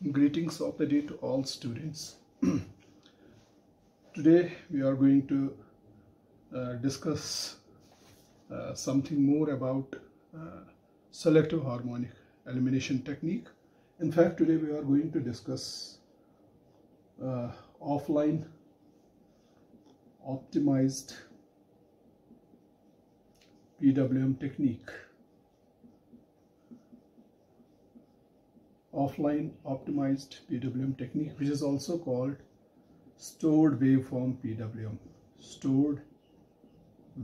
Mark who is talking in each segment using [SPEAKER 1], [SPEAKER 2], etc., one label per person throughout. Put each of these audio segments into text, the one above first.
[SPEAKER 1] Greetings of the day to all students. Today we are going to uh, discuss uh, something more about uh, selective harmonic elimination technique. In fact, today we are going to discuss uh, offline optimized PWM technique. Offline optimized PWM technique which is also called stored waveform PWM stored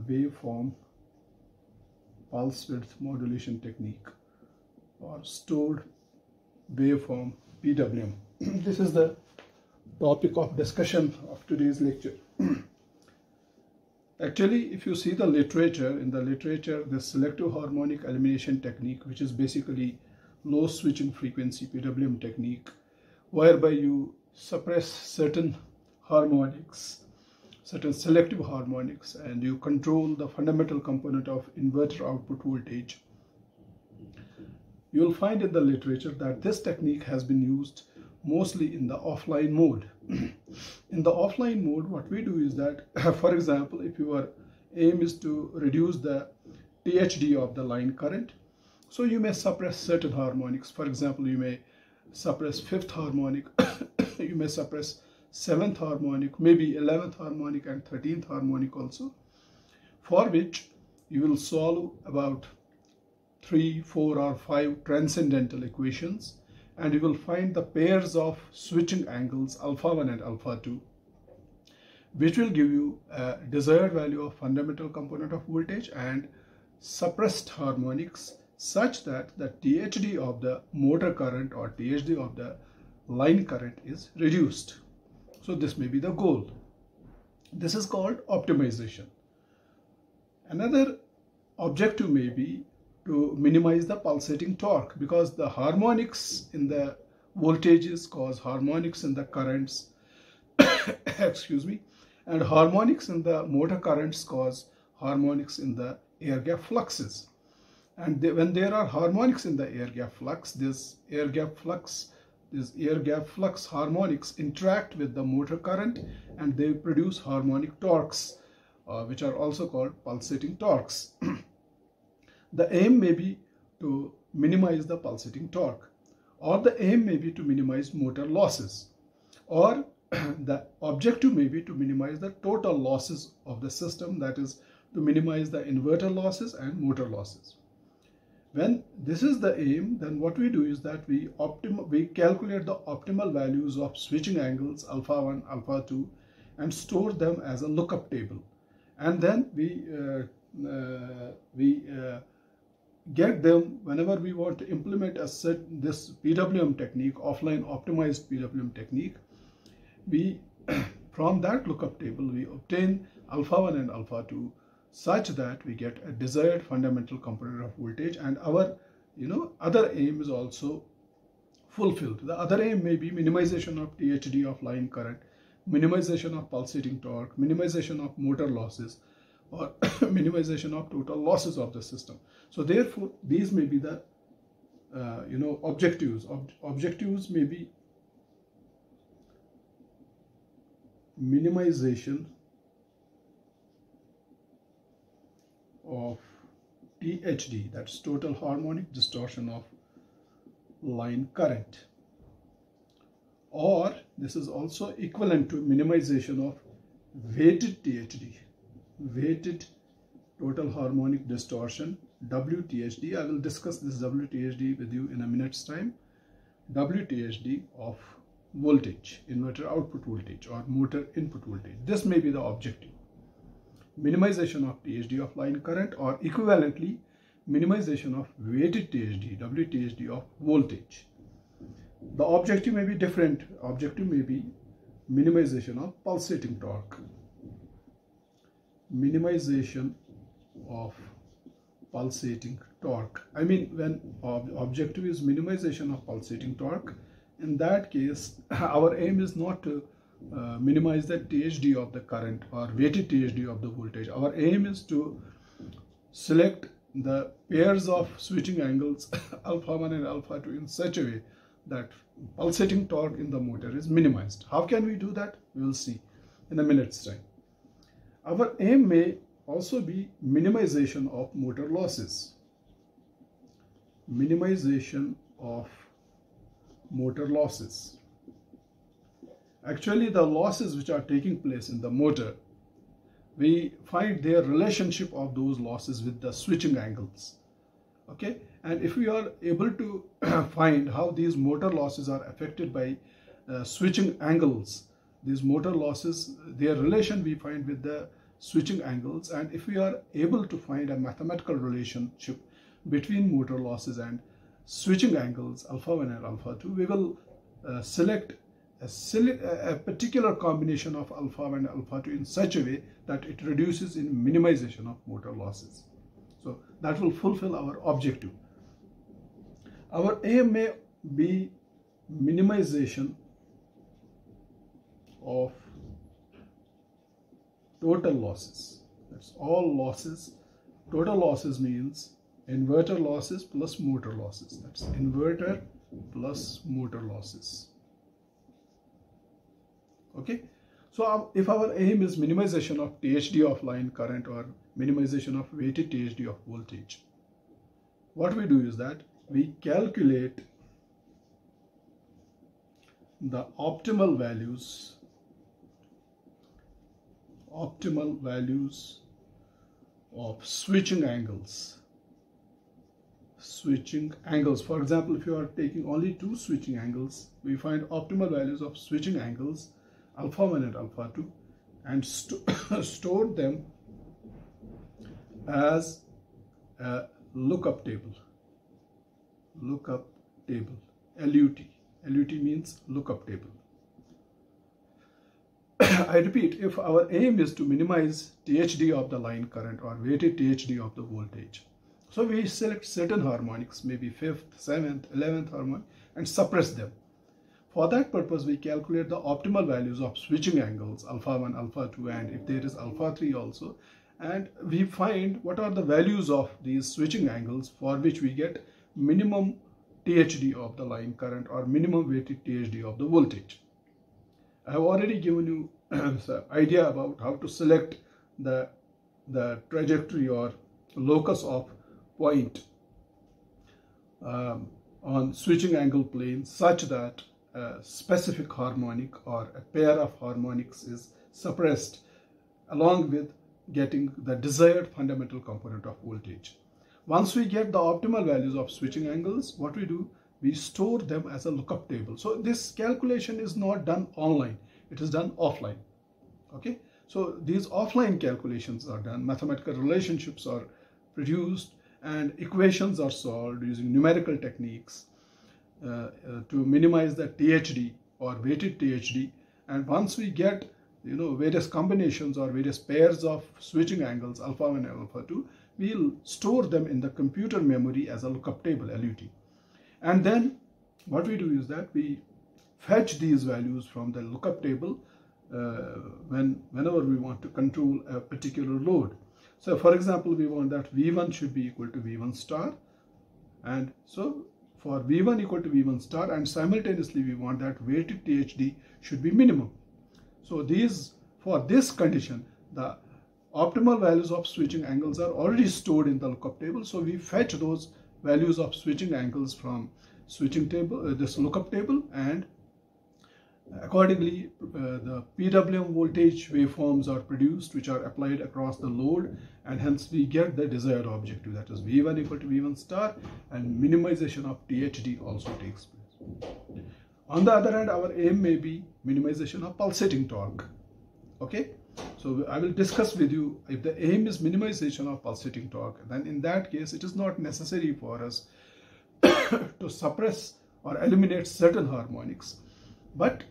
[SPEAKER 1] waveform pulse width modulation technique or stored waveform PWM this is the topic of discussion of today's lecture. Actually if you see the literature in the literature the selective harmonic elimination technique which is basically low switching frequency PWM technique whereby you suppress certain harmonics, certain selective harmonics and you control the fundamental component of inverter output voltage. You will find in the literature that this technique has been used mostly in the offline mode. in the offline mode, what we do is that, for example, if your aim is to reduce the THD of the line current, so you may suppress certain harmonics. For example, you may suppress fifth harmonic, you may suppress seventh harmonic, maybe 11th harmonic and 13th harmonic also, for which you will solve about three, four or five transcendental equations and you will find the pairs of switching angles alpha 1 and alpha 2 which will give you a desired value of fundamental component of voltage and suppressed harmonics such that the THD of the motor current or THD of the line current is reduced. So this may be the goal. This is called optimization. Another objective may be to minimize the pulsating torque because the harmonics in the voltages cause harmonics in the currents excuse me and harmonics in the motor currents cause harmonics in the air gap fluxes and they, when there are harmonics in the air gap flux this air gap flux this air gap flux harmonics interact with the motor current and they produce harmonic torques uh, which are also called pulsating torques. The aim may be to minimize the pulsating torque or the aim may be to minimize motor losses or the objective may be to minimize the total losses of the system that is to minimize the inverter losses and motor losses when this is the aim, then what we do is that we optim we calculate the optimal values of switching angles alpha 1, alpha 2 and store them as a lookup table. And then we, uh, uh, we uh, get them whenever we want to implement a set this PWM technique, offline optimized PWM technique, we from that lookup table we obtain alpha 1 and alpha 2 such that we get a desired fundamental component of voltage and our you know other aim is also fulfilled. The other aim may be minimization of THD of line current minimization of pulsating torque minimization of motor losses or minimization of total losses of the system. So therefore these may be the uh, you know objectives. Ob objectives may be minimization of THD, that's total harmonic distortion of line current. Or this is also equivalent to minimization of weighted THD, weighted total harmonic distortion, WTHD. I will discuss this WTHD with you in a minute's time. WTHD of voltage, inverter output voltage or motor input voltage. This may be the objective minimization of THD of line current or equivalently minimization of weighted THD, WTHD of voltage. The objective may be different. Objective may be minimization of pulsating torque. Minimization of pulsating torque. I mean when ob objective is minimization of pulsating torque, in that case our aim is not to uh, minimize the THD of the current or weighted THD of the voltage. Our aim is to select the pairs of switching angles alpha 1 and alpha 2 in such a way that pulsating torque in the motor is minimized. How can we do that? We will see in a minute's time. Our aim may also be minimization of motor losses. Minimization of motor losses. Actually, the losses which are taking place in the motor, we find their relationship of those losses with the switching angles. Okay, and if we are able to find how these motor losses are affected by uh, switching angles, these motor losses, their relation we find with the switching angles, and if we are able to find a mathematical relationship between motor losses and switching angles alpha 1 and alpha 2, we will uh, select a, a, particular combination of alpha and alpha 2 in such a way that it reduces in minimization of motor losses. So that will fulfill our objective. Our aim may be minimization of total losses. That's all losses. Total losses means inverter losses plus motor losses. That's inverter plus motor losses okay? So if our aim is minimization of THD of line current or minimization of weighted THD of voltage what we do is that we calculate the optimal values optimal values of switching angles. Switching angles. For example if you are taking only two switching angles we find optimal values of switching angles alpha 1 and alpha 2 and st stored them as a lookup table. Lookup table. LUT LUT means lookup table. I repeat if our aim is to minimize THD of the line current or weighted THD of the voltage so we select certain harmonics maybe 5th 7th 11th harmonic and suppress them for that purpose, we calculate the optimal values of switching angles, alpha 1, alpha 2, and if there is alpha 3 also. And we find what are the values of these switching angles for which we get minimum THD of the line current or minimum weighted THD of the voltage. I have already given you an idea about how to select the, the trajectory or locus of point um, on switching angle plane such that specific harmonic or a pair of harmonics is suppressed along with getting the desired fundamental component of voltage. Once we get the optimal values of switching angles, what we do, we store them as a lookup table. So this calculation is not done online, it is done offline. Okay, so these offline calculations are done, mathematical relationships are produced and equations are solved using numerical techniques to minimize the THD or weighted THD and once we get you know various combinations or various pairs of switching angles alpha 1 and alpha 2 we'll store them in the computer memory as a lookup table LUT and then what we do is that we fetch these values from the lookup table uh, when whenever we want to control a particular load. So for example we want that v1 should be equal to v1 star. And so for V1 equal to V1 star and simultaneously we want that weighted THD should be minimum. So these, for this condition, the optimal values of switching angles are already stored in the lookup table. So we fetch those values of switching angles from switching table, uh, this lookup table and Accordingly, uh, the PWM voltage waveforms are produced which are applied across the load and hence we get the desired objective that is V1 equal to V1 star and minimization of THD also takes place. On the other hand, our aim may be minimization of pulsating torque. Okay, so I will discuss with you if the aim is minimization of pulsating torque, then in that case it is not necessary for us to suppress or eliminate certain harmonics, but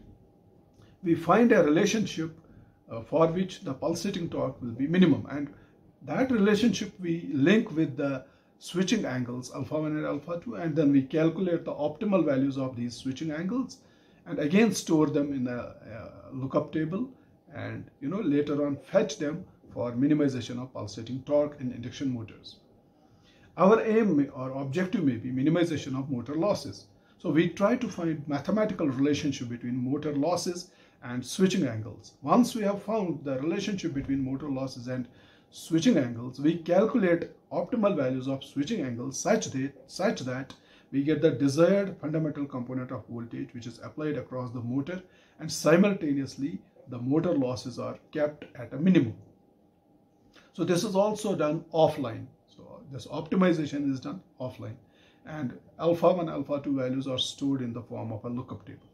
[SPEAKER 1] we find a relationship uh, for which the pulsating torque will be minimum and that relationship we link with the switching angles alpha 1 and alpha 2 and then we calculate the optimal values of these switching angles and again store them in a, a lookup table and you know later on fetch them for minimization of pulsating torque in induction motors. Our aim or objective may be minimization of motor losses. So we try to find mathematical relationship between motor losses and switching angles. Once we have found the relationship between motor losses and switching angles, we calculate optimal values of switching angles such that, such that we get the desired fundamental component of voltage which is applied across the motor and simultaneously the motor losses are kept at a minimum. So this is also done offline. So this optimization is done offline and alpha 1 alpha 2 values are stored in the form of a lookup table.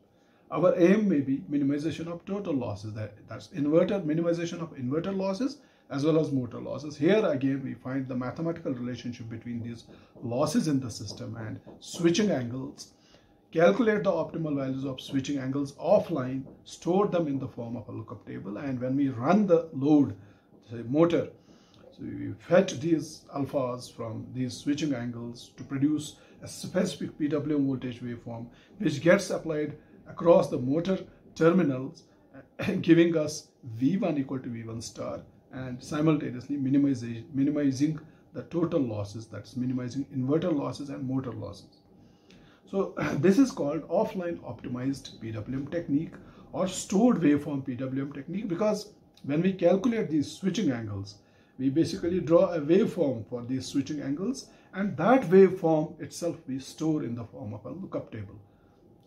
[SPEAKER 1] Our aim may be minimization of total losses that, that's inverter minimization of inverter losses as well as motor losses. Here again we find the mathematical relationship between these losses in the system and switching angles calculate the optimal values of switching angles offline, store them in the form of a lookup table, and when we run the load, say motor, so we fetch these alphas from these switching angles to produce a specific PWM voltage waveform, which gets applied across the motor terminals, uh, giving us V1 equal to V1 star, and simultaneously minimizing, minimizing the total losses, that's minimizing inverter losses and motor losses. So this is called offline optimized PWM technique or stored waveform PWM technique because when we calculate these switching angles, we basically draw a waveform for these switching angles and that waveform itself we store in the form of a lookup table.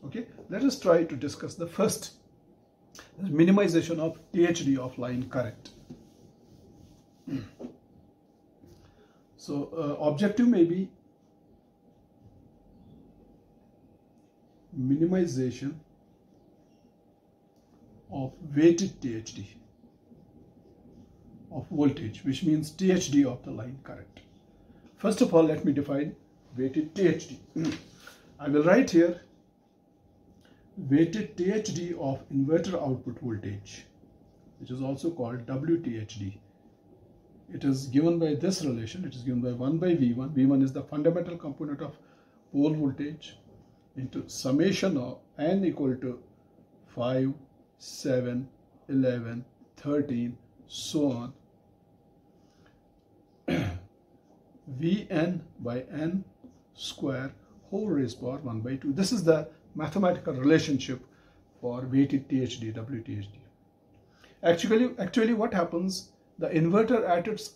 [SPEAKER 1] Okay, let us try to discuss the first minimization of THD of line current. So uh, objective may be minimization of weighted THD of voltage which means THD of the line current. First of all let me define weighted THD. I will write here weighted THD of inverter output voltage which is also called WTHD. It is given by this relation, it is given by 1 by V1. V1 is the fundamental component of pole voltage into summation of n equal to 5, 7, 11, 13, so on. Vn by n square whole raised power 1 by 2. This is the mathematical relationship for weighted THD, WTHD. Actually, actually what happens, the inverter at its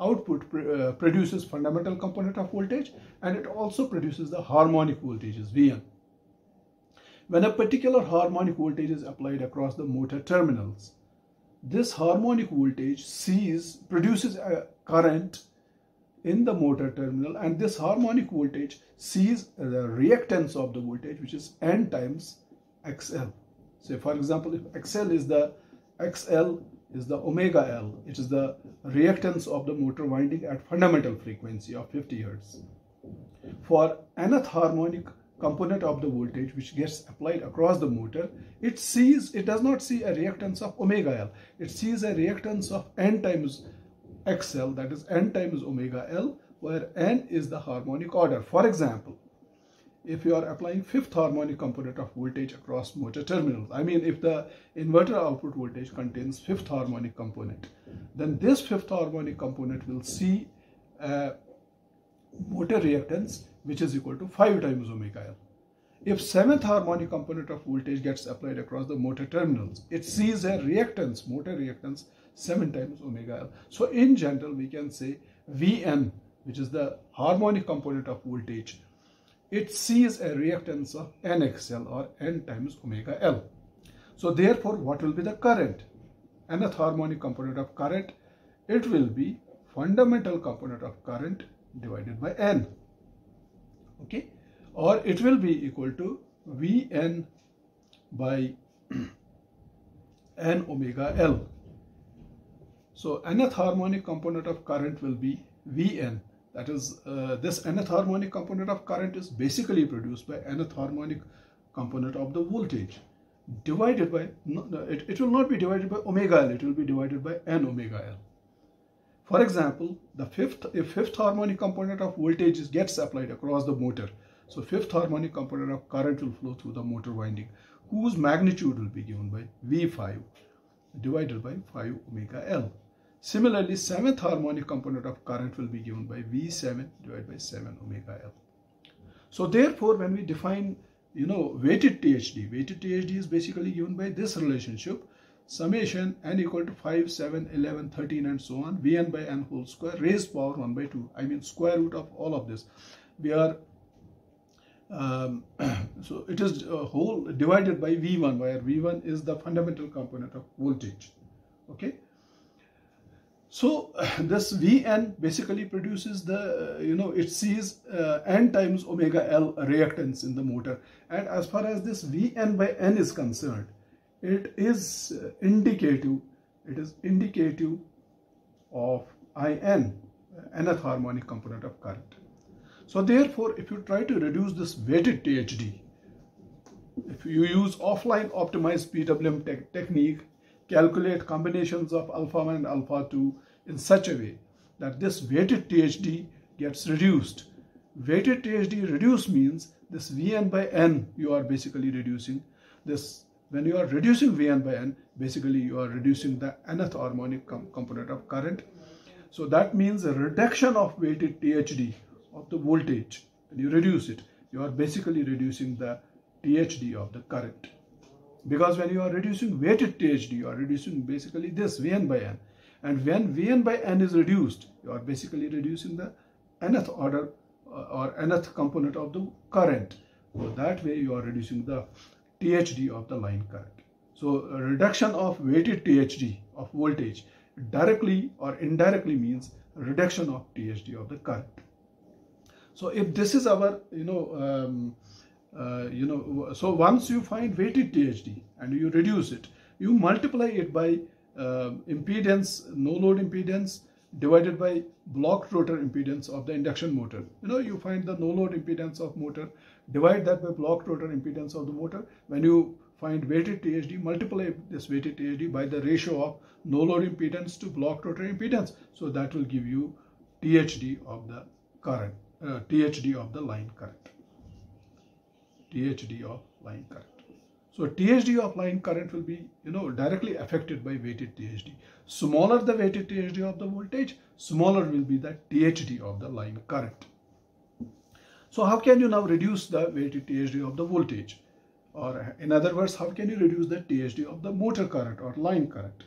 [SPEAKER 1] output uh, produces fundamental component of voltage and it also produces the harmonic voltages Vn. When a particular harmonic voltage is applied across the motor terminals, this harmonic voltage sees produces a current in the motor terminal and this harmonic voltage sees the reactance of the voltage which is n times XL. Say for example if XL is the XL is the omega L. It is the reactance of the motor winding at fundamental frequency of 50 Hertz. For nth harmonic component of the voltage which gets applied across the motor, it sees, it does not see a reactance of omega L. It sees a reactance of n times XL, that is n times omega L, where n is the harmonic order. For example, if you are applying fifth harmonic component of voltage across motor terminals. I mean, if the inverter output voltage contains fifth harmonic component, then this fifth harmonic component will see a motor reactance which is equal to 5 times omega L. If seventh harmonic component of voltage gets applied across the motor terminals, it sees a reactance, motor reactance 7 times omega L. So in general, we can say Vn, which is the harmonic component of voltage, it sees a reactance of nxl or n times omega L. So therefore, what will be the current? Nth harmonic component of current, it will be fundamental component of current divided by n. Okay, or it will be equal to Vn by n omega L. So nth harmonic component of current will be Vn that is, uh, this nth harmonic component of current is basically produced by nth harmonic component of the voltage divided by, it, it will not be divided by omega L, it will be divided by n omega L. For example, the fifth, if fifth harmonic component of voltage is gets applied across the motor, so fifth harmonic component of current will flow through the motor winding, whose magnitude will be given by V5 divided by 5 omega L. Similarly, seventh harmonic component of current will be given by V7 divided by 7 omega L. So therefore, when we define you know, weighted THD. Weighted THD is basically given by this relationship summation n equal to 5, 7, 11, 13 and so on Vn by n whole square raised power 1 by 2. I mean square root of all of this. We are um, so it is a whole divided by V1 where V1 is the fundamental component of voltage. Okay. So this Vn basically produces the, uh, you know, it sees uh, n times omega L reactance in the motor. And as far as this Vn by n is concerned, it is uh, indicative, it is indicative of In, uh, nth harmonic component of current. So therefore, if you try to reduce this weighted THD, if you use offline optimized PWM te technique, calculate combinations of alpha 1 and alpha 2 in such a way that this weighted THD gets reduced. Weighted THD reduced means this Vn by n you are basically reducing. This when you are reducing Vn by n, basically you are reducing the nth harmonic com component of current. So that means a reduction of weighted THD of the voltage. When you reduce it, you are basically reducing the THD of the current. Because when you are reducing weighted THD, you are reducing basically this Vn by n. And when Vn by n is reduced, you are basically reducing the nth order uh, or nth component of the current. So that way you are reducing the THD of the line current. So reduction of weighted THD of voltage directly or indirectly means reduction of THD of the current. So if this is our, you know, um, uh, you know, so once you find weighted THD and you reduce it, you multiply it by uh, impedance, no load impedance divided by block rotor impedance of the induction motor. You know, you find the no load impedance of motor, divide that by block rotor impedance of the motor. When you find weighted THD, multiply this weighted THD by the ratio of no load impedance to block rotor impedance. So that will give you THD of the current uh, THD of the line current. THD of line current. So THD of line current will be, you know, directly affected by weighted THD. Smaller the weighted THD of the voltage, smaller will be the THD of the line current. So how can you now reduce the weighted THD of the voltage? Or in other words, how can you reduce the THD of the motor current or line current?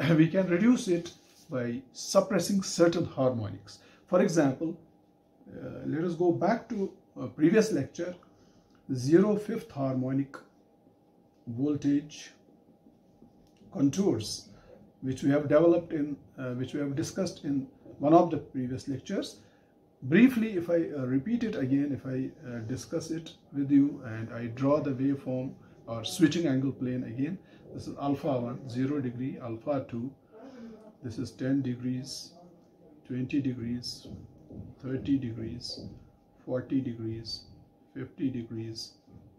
[SPEAKER 1] we can reduce it by suppressing certain harmonics. For example, uh, let us go back to a previous lecture zero fifth harmonic voltage contours which we have developed in uh, which we have discussed in one of the previous lectures. Briefly if I uh, repeat it again if I uh, discuss it with you and I draw the waveform or switching angle plane again this is alpha 1 0 degree alpha 2 this is 10 degrees 20 degrees 30 degrees, 40 degrees, 50 degrees,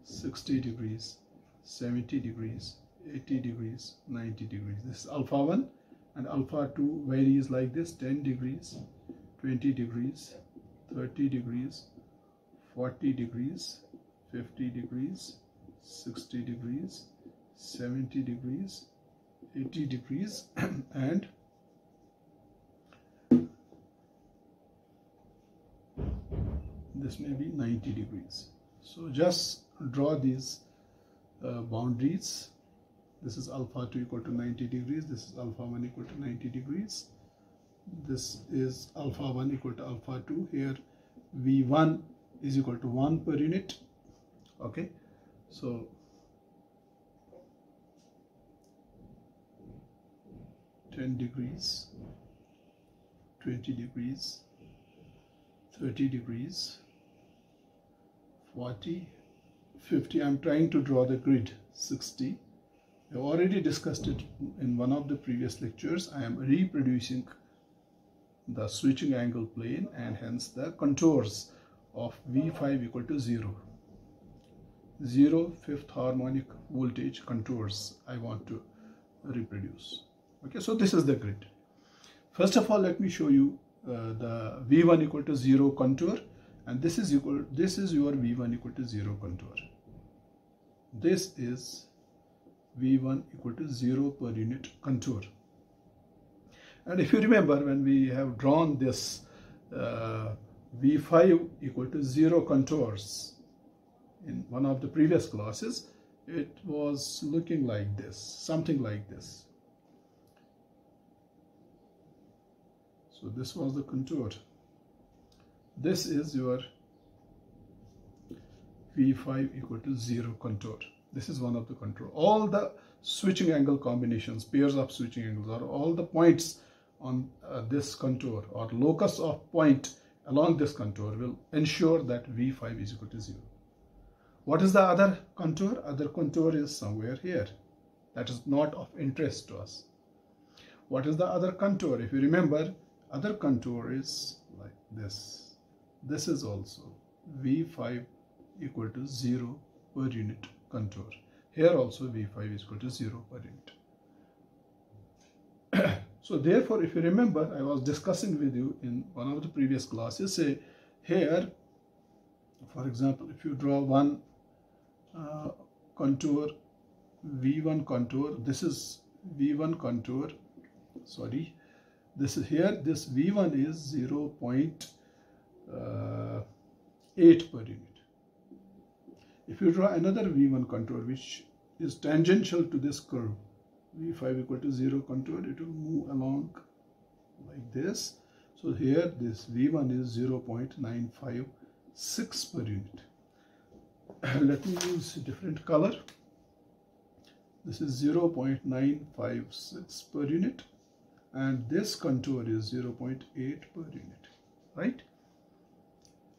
[SPEAKER 1] 60 degrees, 70 degrees, 80 degrees, 90 degrees. This is alpha 1 and alpha 2 varies like this 10 degrees, 20 degrees, 30 degrees, 40 degrees, 50 degrees, 60 degrees, 70 degrees, 80 degrees and this may be 90 degrees. So just draw these uh, boundaries. This is alpha 2 equal to 90 degrees. This is alpha 1 equal to 90 degrees. This is alpha 1 equal to alpha 2 here v1 is equal to 1 per unit. Okay. So Ten degrees, twenty degrees, thirty degrees, 40, 50. I'm trying to draw the grid 60. I've already discussed it in one of the previous lectures. I am reproducing the switching angle plane and hence the contours of V5 equal to 0. 0 fifth harmonic voltage contours I want to reproduce. Okay, so this is the grid. First of all, let me show you uh, the V1 equal to 0 contour and this is equal this is your v1 equal to 0 contour this is v1 equal to 0 per unit contour and if you remember when we have drawn this uh, v5 equal to 0 contours in one of the previous classes, it was looking like this, something like this. So this was the contour. This is your V5 equal to 0 contour. This is one of the contour. All the switching angle combinations, pairs of switching angles, or all the points on uh, this contour or locus of point along this contour will ensure that V5 is equal to 0. What is the other contour? Other contour is somewhere here. That is not of interest to us. What is the other contour? If you remember, other contour is like this. This is also V5 equal to 0 per unit contour. Here also V5 is equal to 0 per unit. so therefore, if you remember, I was discussing with you in one of the previous classes, say here, for example, if you draw one uh, contour, V1 contour, this is V1 contour, sorry, this is here, this V1 is 0 0.8 uh, per unit. If you draw another V1 contour which is tangential to this curve, V5 equal to 0 contour, it will move along like this. So here this V1 is 0 0.956 per unit. Let me use different color. This is 0 0.956 per unit and this contour is 0 0.8 per unit, right?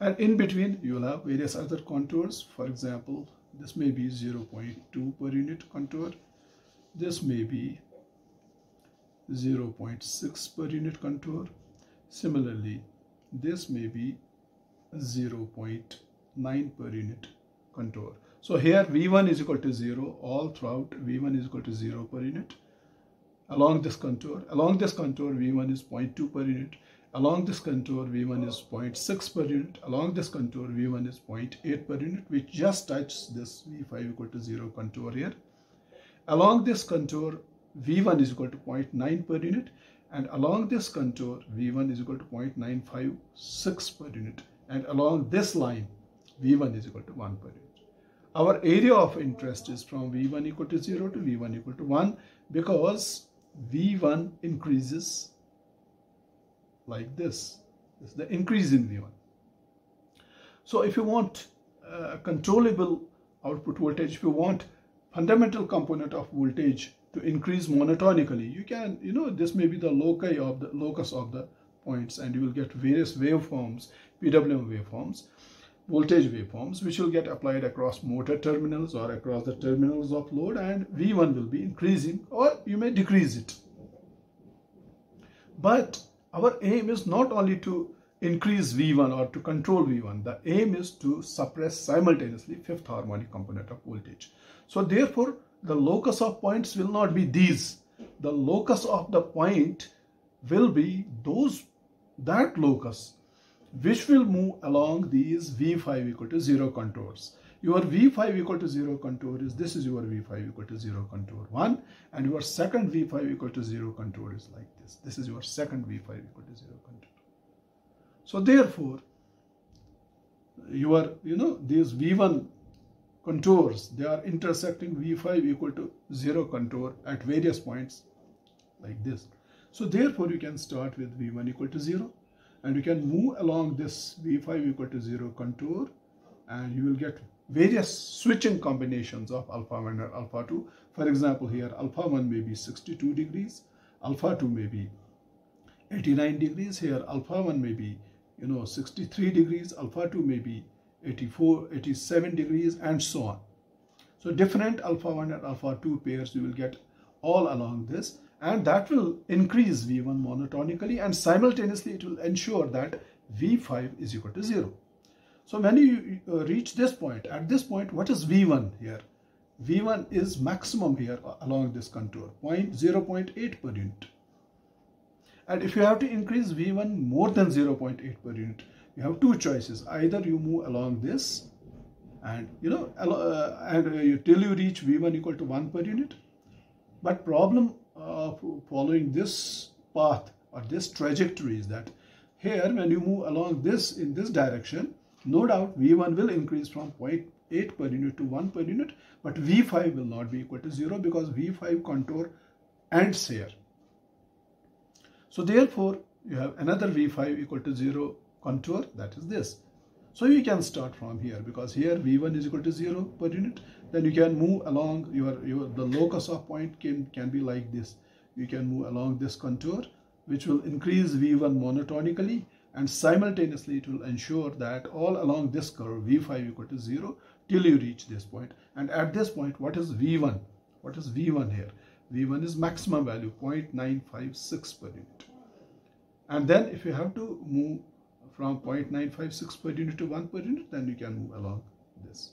[SPEAKER 1] And in between, you will have various other contours. For example, this may be 0.2 per unit contour. This may be 0.6 per unit contour. Similarly, this may be 0.9 per unit contour. So here V1 is equal to 0 all throughout V1 is equal to 0 per unit. Along this contour, along this contour V1 is 0.2 per unit Along this contour, V1 is 0.6 per unit. Along this contour, V1 is 0.8 per unit, which just touches this V5 equal to 0 contour here. Along this contour, V1 is equal to 0.9 per unit. And along this contour, V1 is equal to 0.956 per unit. And along this line, V1 is equal to 1 per unit. Our area of interest is from V1 equal to 0 to V1 equal to 1 because V1 increases like this. This is the increase in V1. So if you want uh, controllable output voltage, if you want fundamental component of voltage to increase monotonically, you can, you know, this may be the loci of the locus of the points and you will get various waveforms, PWM waveforms, voltage waveforms, which will get applied across motor terminals or across the terminals of load and V1 will be increasing or you may decrease it. But our aim is not only to increase V1 or to control V1. The aim is to suppress simultaneously fifth harmonic component of voltage. So therefore, the locus of points will not be these. The locus of the point will be those, that locus, which will move along these V5 equal to 0 contours. Your V5 equal to 0 contour is, this is your V5 equal to 0 contour 1 and your second V5 equal to 0 contour is like this. This is your second V5 equal to 0 contour. So therefore, your, you know, these V1 contours, they are intersecting V5 equal to 0 contour at various points like this. So therefore, you can start with V1 equal to 0 and you can move along this V5 equal to 0 contour and you will get various switching combinations of alpha 1 and alpha 2. For example, here alpha 1 may be 62 degrees, alpha 2 may be 89 degrees, here alpha 1 may be you know 63 degrees, alpha 2 may be 84, 87 degrees and so on. So different alpha 1 and alpha 2 pairs you will get all along this and that will increase V1 monotonically and simultaneously it will ensure that V5 is equal to 0. So when you uh, reach this point, at this point, what is V1 here? V1 is maximum here along this contour, point 0.8 per unit. And if you have to increase V1 more than 0.8 per unit, you have two choices. Either you move along this and, you know, uh, and uh, you, till you reach V1 equal to 1 per unit. But problem of following this path or this trajectory is that here when you move along this in this direction, no doubt V1 will increase from point 0.8 per unit to 1 per unit, but V5 will not be equal to 0 because V5 contour ends here. So therefore, you have another V5 equal to 0 contour, that is this. So you can start from here because here V1 is equal to 0 per unit. Then you can move along your, your the locus of point can, can be like this. You can move along this contour which will increase V1 monotonically and simultaneously it will ensure that all along this curve V5 equal to 0 till you reach this point. And at this point, what is V1? What is V1 here? V1 is maximum value 0.956 per unit. And then if you have to move from 0.956 per unit to 1 per unit, then you can move along this.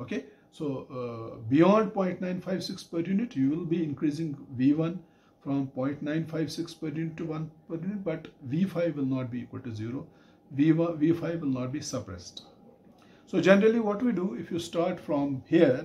[SPEAKER 1] Okay, so uh, beyond 0.956 per unit, you will be increasing V1 from 0.956 per unit to 1 per unit, but V5 will not be equal to 0. V1, V5 will not be suppressed. So generally what we do, if you start from here,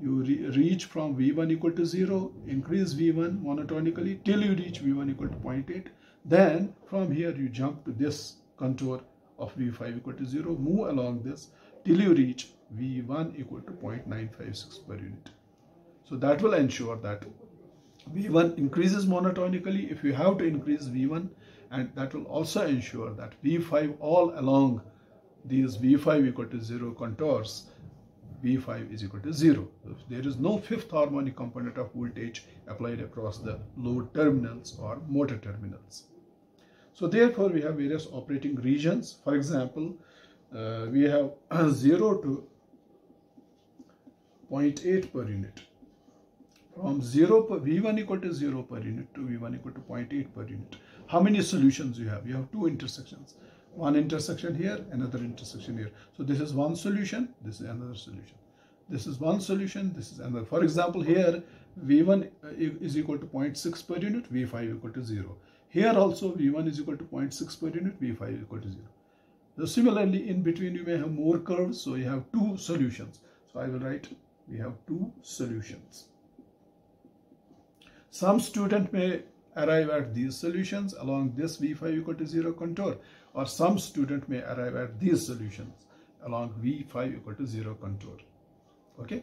[SPEAKER 1] you re reach from V1 equal to 0, increase V1 monotonically till you reach V1 equal to 0.8. Then from here you jump to this contour of V5 equal to 0, move along this till you reach V1 equal to 0.956 per unit. So that will ensure that V1 increases monotonically if you have to increase V1 and that will also ensure that V5 all along these V5 equal to 0 contours V5 is equal to 0. There is no fifth harmonic component of voltage applied across the load terminals or motor terminals. So therefore we have various operating regions. For example, uh, we have 0 to 0.8 per unit. From 0 per V1 equal to 0 per unit to V1 equal to 0.8 per unit. How many solutions you have? You have two intersections. One intersection here, another intersection here. So this is one solution, this is another solution. This is one solution, this is another. For example, here V1 uh, is equal to 0.6 per unit, V5 equal to 0. Here also V1 is equal to 0.6 per unit, V5 equal to 0. So similarly, in between you may have more curves, so you have two solutions. So I will write, we have two solutions. Some student may arrive at these solutions along this V5 equal to 0 contour or some student may arrive at these solutions along V5 equal to 0 contour. Okay.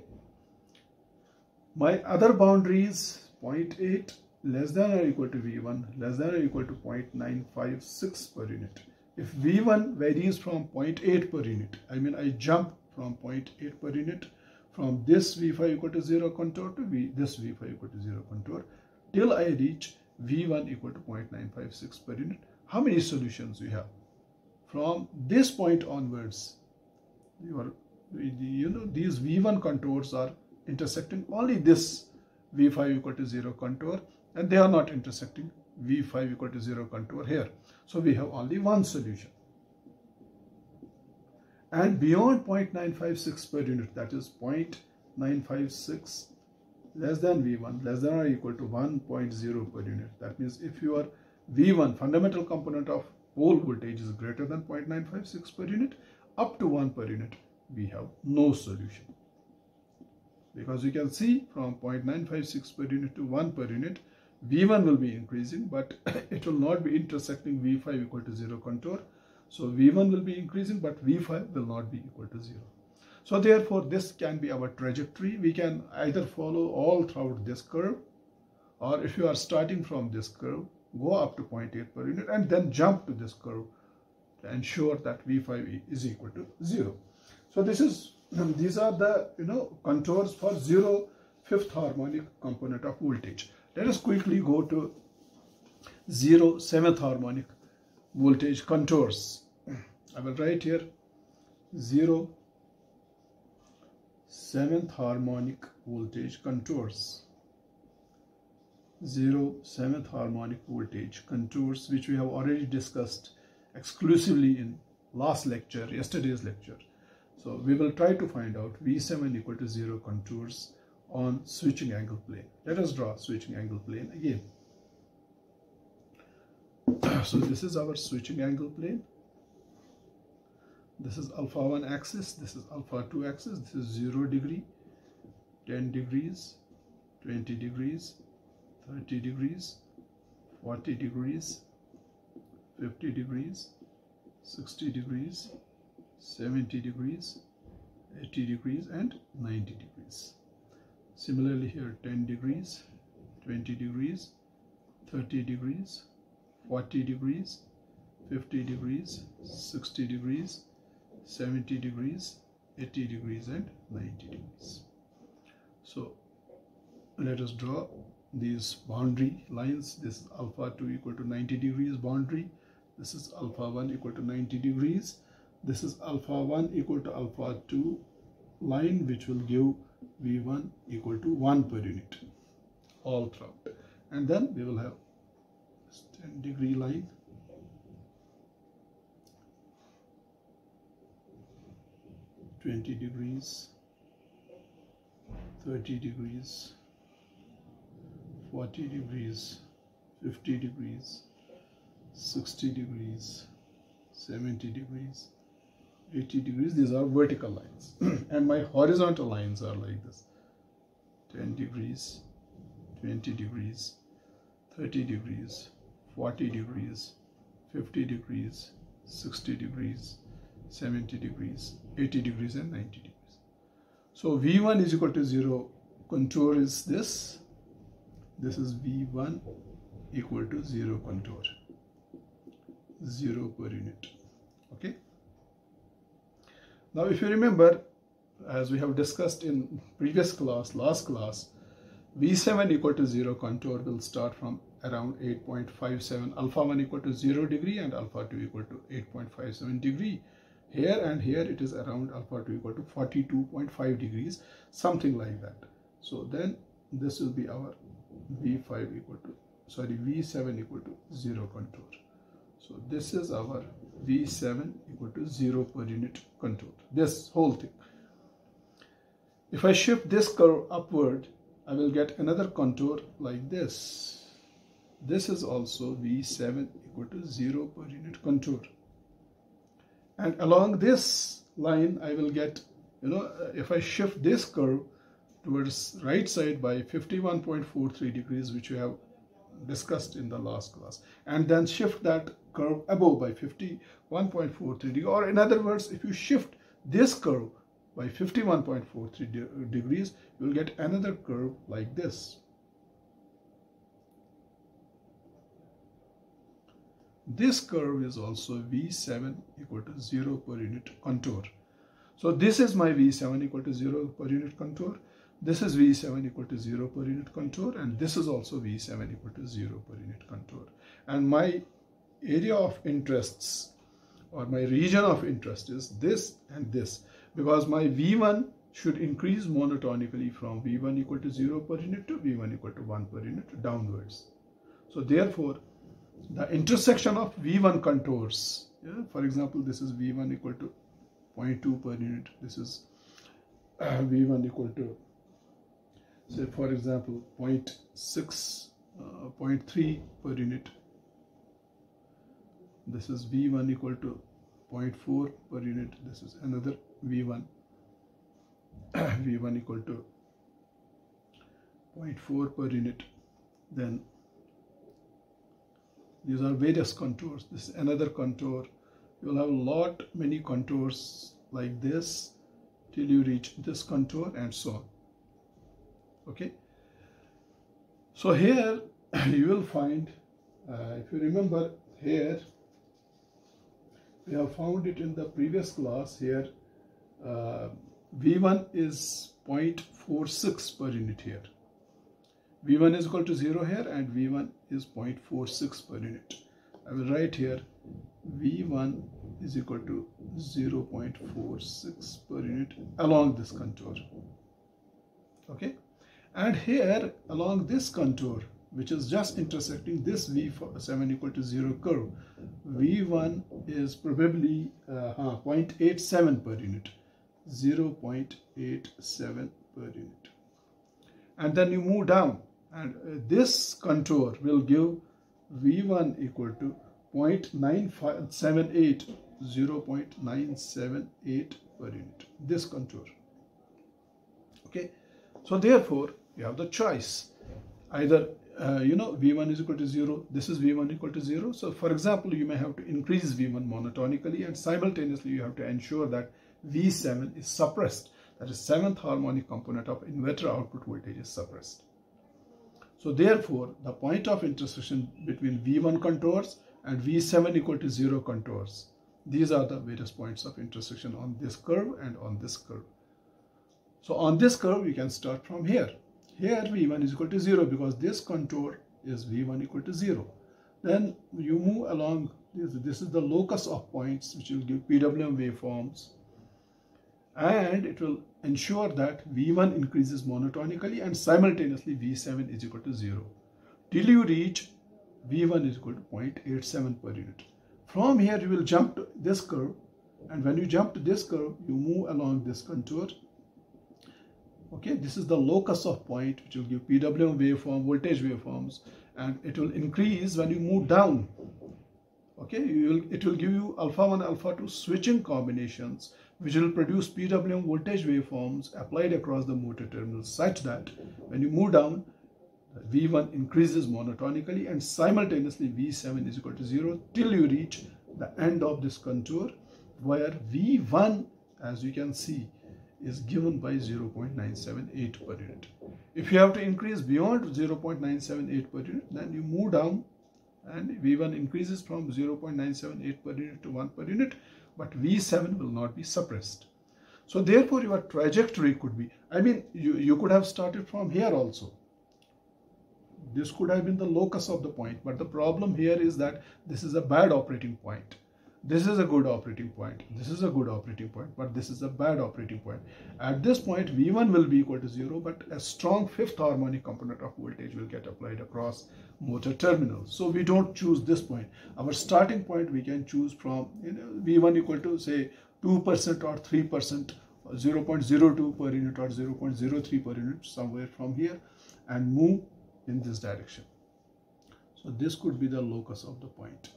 [SPEAKER 1] My other boundary is 0.8 less than or equal to V1 less than or equal to 0.956 per unit. If V1 varies from 0.8 per unit, I mean I jump from 0.8 per unit from this V5 equal to 0 contour to v, this V5 equal to 0 contour till I reach V1 equal to 0.956 per unit. How many solutions we have? From this point onwards, you, know these V1 contours are intersecting only this V5 equal to 0 contour and they are not intersecting V5 equal to 0 contour here. So we have only one solution. And beyond 0.956 per unit, that is 0.956 less than V1, less than or equal to 1.0 per unit. That means if your V1 fundamental component of pole voltage is greater than 0.956 per unit, up to 1 per unit, we have no solution. Because you can see from 0.956 per unit to 1 per unit, V1 will be increasing, but it will not be intersecting V5 equal to 0 contour. So V1 will be increasing, but V5 will not be equal to 0. So therefore, this can be our trajectory. We can either follow all throughout this curve, or if you are starting from this curve, go up to 0.8 per unit and then jump to this curve to ensure that V5 is equal to 0. So this is these are the you know contours for zero fifth harmonic component of voltage. Let us quickly go to zero seventh harmonic voltage contours. I will write here zero seventh harmonic voltage contours. Zero seventh harmonic voltage contours which we have already discussed exclusively in last lecture, yesterday's lecture. So we will try to find out V7 equal to 0 contours on switching angle plane. Let us draw switching angle plane again. so this is our switching angle plane. This is alpha 1 axis, this is alpha 2 axis, this is 0 degree, 10 degrees, 20 degrees, 30 degrees, 40 degrees, 50 degrees, 60 degrees, 70 degrees, 80 degrees and 90 degrees. Similarly here 10 degrees, 20 degrees, 30 degrees, 40 degrees, 50 degrees, 60 degrees, 70 degrees, 80 degrees and 90 degrees. So let us draw these boundary lines. This is alpha 2 equal to 90 degrees boundary. This is alpha 1 equal to 90 degrees. This is alpha 1 equal to alpha 2 line which will give V1 equal to 1 per unit all throughout. And then we will have 10 degree line 20 degrees 30 degrees 40 degrees 50 degrees 60 degrees 70 degrees 80 degrees. These are vertical lines. And my horizontal lines are like this. 10 degrees 20 degrees 30 degrees 40 degrees 50 degrees 60 degrees 70 degrees 80 degrees and 90 degrees. So v1 is equal to 0 contour is this. This is v1 equal to 0 contour. 0 per unit. Okay? Now if you remember as we have discussed in previous class last class v7 equal to 0 contour will start from around 8.57 alpha 1 equal to 0 degree and alpha 2 equal to 8.57 degree here and here it is around alpha 2 equal to 42.5 degrees something like that. So then this will be our v5 equal to sorry v7 equal to 0 contour. So this is our v7 equal to 0 per unit contour this whole thing. If I shift this curve upward I will get another contour like this. This is also v7 equal to 0 per unit contour and along this line I will get you know uh, if I shift this curve towards right side by 51.43 degrees which we have discussed in the last class and then shift that curve above by 51.43 degrees or in other words if you shift this curve by 51.43 de degrees you will get another curve like this This curve is also V7 equal to 0 per unit contour. So this is my V7 equal to 0 per unit contour. This is V7 equal to 0 per unit contour and this is also V7 equal to 0 per unit contour. And my area of interests or my region of interest is this and this because my V1 should increase monotonically from V1 equal to 0 per unit to V1 equal to 1 per unit downwards. So therefore the intersection of V1 contours. Yeah? For example, this is V1 equal to 0.2 per unit. This is uh, V1 equal to, say, for example, 0.6, uh, 0.3 per unit. This is V1 equal to 0.4 per unit. This is another V1. V1 equal to 0.4 per unit. Then these are various contours. This is another contour. You'll have a lot, many contours like this till you reach this contour and so on. Okay. So here you will find, uh, if you remember here, we have found it in the previous class here, uh, V1 is 0.46 per unit here. V1 is equal to 0 here and V1 is 0.46 per unit. I will write here V1 is equal to 0.46 per unit along this contour. Okay. And here along this contour which is just intersecting this V7 equal to 0 curve, V1 is probably uh, 0.87 per unit, 0.87 per unit. And then you move down and uh, this contour will give V1 equal to 0.978 0.978 per unit. This contour. Okay? So therefore you have the choice. Either uh, you know v1 is equal to 0 this is v1 equal to 0 so for example you may have to increase v1 monotonically and simultaneously you have to ensure that V7 is suppressed. That is seventh harmonic component of inverter output voltage is suppressed. So therefore, the point of intersection between V1 contours and V7 equal to 0 contours. These are the various points of intersection on this curve and on this curve. So on this curve, we can start from here. Here V1 is equal to 0 because this contour is V1 equal to 0. Then you move along, this, this is the locus of points which will give PWM waveforms and it will ensure that V1 increases monotonically and simultaneously V7 is equal to 0 till you reach V1 is equal to 0.87 per unit. From here you will jump to this curve. And when you jump to this curve you move along this contour. Okay this is the locus of point which will give PWM waveform voltage waveforms. And it will increase when you move down. Okay will, it will give you alpha 1 alpha 2 switching combinations which will produce PWM voltage waveforms applied across the motor terminals such that when you move down V1 increases monotonically and simultaneously V7 is equal to 0 till you reach the end of this contour where V1 as you can see is given by 0.978 per unit. If you have to increase beyond 0.978 per unit, then you move down and V1 increases from 0.978 per unit to 1 per unit, but V7 will not be suppressed. So therefore your trajectory could be, I mean, you, you could have started from here also. This could have been the locus of the point, but the problem here is that this is a bad operating point this is a good operating point. This is a good operating point but this is a bad operating point. At this point v1 will be equal to 0 but a strong fifth harmonic component of voltage will get applied across motor terminals. So we don't choose this point. Our starting point we can choose from you know, v1 equal to say 2% or 3% 0.02 per unit or 0.03 per unit somewhere from here and move in this direction. So this could be the locus of the point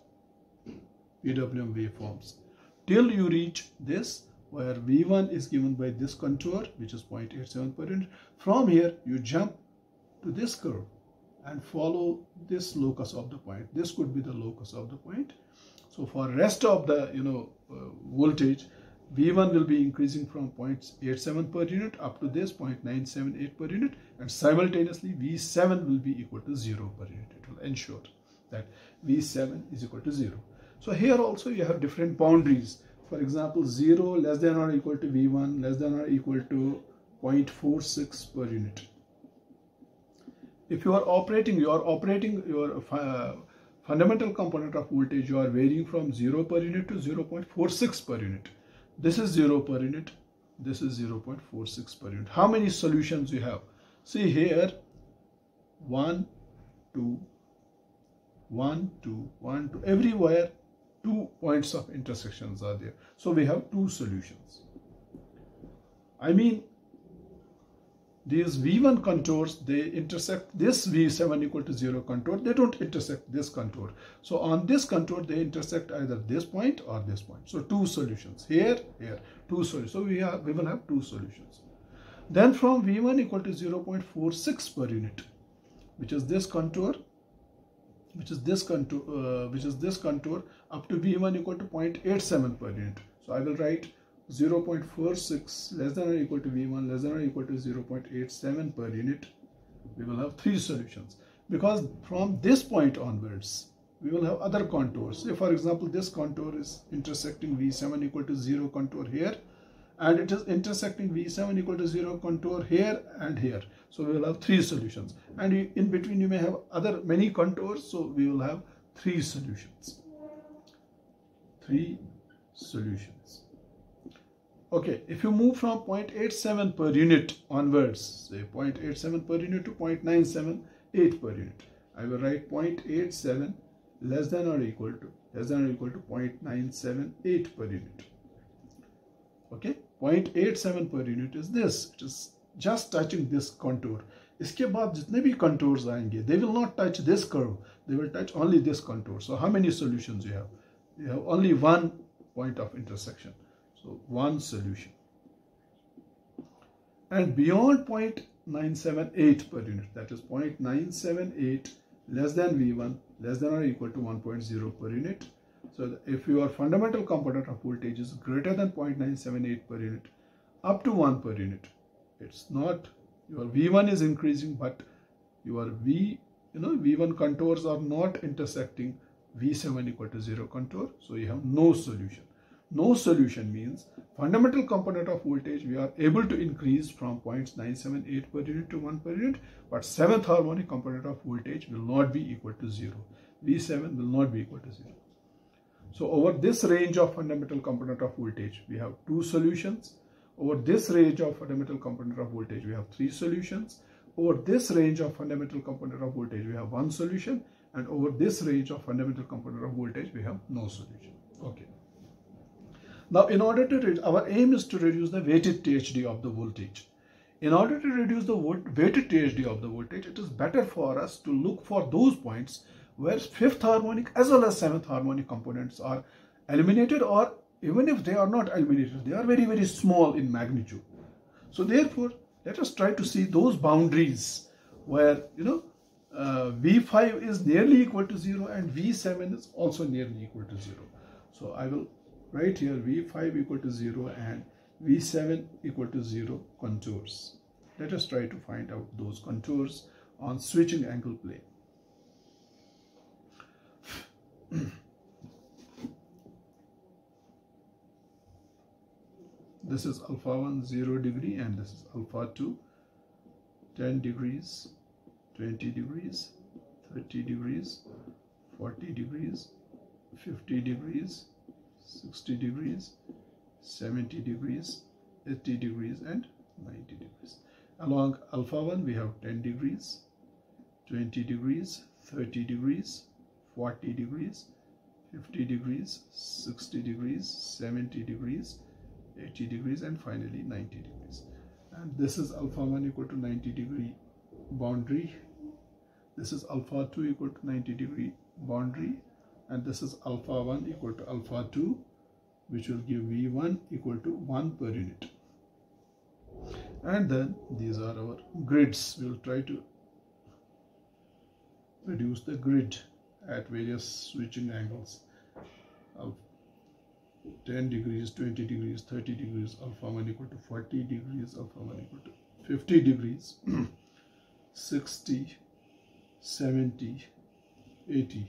[SPEAKER 1] PWM waveforms till you reach this where V1 is given by this contour which is 0.87 per unit. From here you jump to this curve and follow this locus of the point. This could be the locus of the point. So for rest of the you know uh, voltage V1 will be increasing from 0.87 per unit up to this 0.978 per unit and simultaneously V7 will be equal to 0 per unit. It will ensure that V7 is equal to 0. So here also you have different boundaries. For example, 0 less than or equal to V1 less than or equal to 0.46 per unit. If you are operating, you are operating your uh, fundamental component of voltage, you are varying from 0 per unit to 0.46 per unit. This is 0 per unit, this is 0.46 per unit. How many solutions you have? See here, 1, 2, 1, 2, 1, 2, everywhere two points of intersections are there. So we have two solutions. I mean, these V1 contours, they intersect this V7 equal to 0 contour. They don't intersect this contour. So on this contour, they intersect either this point or this point. So two solutions. Here, here, two solutions. So we, have, we will have two solutions. Then from V1 equal to 0 0.46 per unit, which is this contour, which is this contour, uh, which is this contour up to V1 equal to 0.87 per unit. So I will write 0.46 less than or equal to V1 less than or equal to 0.87 per unit. We will have three solutions because from this point onwards, we will have other contours. Say for example, this contour is intersecting V7 equal to 0 contour here and it is intersecting V7 equal to 0 contour here and here. So we will have three solutions and in between you may have other many contours so we will have three solutions. Three solutions. Okay, if you move from 0.87 per unit onwards, say 0.87 per unit to 0.978 per unit, I will write 0.87 less than or equal to less than or equal to 0.978 per unit. Okay, 0.87 per unit is this. It is just touching this contour. इसके बाद जितने भी contours आएंगे, they will not touch this curve. They will touch only this contour. So how many solutions you have? You have only one point of intersection. So one solution. And beyond 0.978 per unit, that is 0.978 less than V1, less than or equal to 1.0 per unit, so if your fundamental component of voltage is greater than 0.978 per unit up to 1 per unit, it's not your V1 is increasing, but your V, you know, V1 contours are not intersecting V7 equal to 0 contour. So you have no solution. No solution means fundamental component of voltage we are able to increase from 0.978 per unit to 1 per unit, but seventh harmonic component of voltage will not be equal to 0. V7 will not be equal to 0. So over this range of fundamental component of voltage, we have two solutions. Over this range of fundamental component of voltage, we have three solutions. Over this range of fundamental component of voltage, we have one solution. And over this range of fundamental component of voltage, we have no solution. Okay. Now, in order to, our aim is to reduce the weighted THD of the voltage. In order to reduce the weighted THD of the voltage, it is better for us to look for those points where fifth harmonic as well as seventh harmonic components are eliminated or even if they are not eliminated, they are very, very small in magnitude. So therefore, let us try to see those boundaries where, you know, uh, V5 is nearly equal to 0 and V7 is also nearly equal to 0. So I will write here V5 equal to 0 and V7 equal to 0 contours. Let us try to find out those contours on switching angle plane. this is alpha 1 0 degree and this is alpha 2 10 degrees 20 degrees 30 degrees 40 degrees 50 degrees 60 degrees 70 degrees 80 degrees and 90 degrees. Along alpha 1 we have 10 degrees 20 degrees 30 degrees 40 degrees 50 degrees 60 degrees 70 degrees 80 degrees and finally 90 degrees. And this is alpha 1 equal to 90 degree boundary. This is alpha 2 equal to 90 degree boundary. And this is alpha 1 equal to alpha 2 which will give v1 equal to 1 per unit. And then these are our grids. We will try to reduce the grid at various switching angles of 10 degrees, 20 degrees, 30 degrees, alpha 1 equal to 40 degrees, alpha 1 equal to 50 degrees, 60, 70, 80.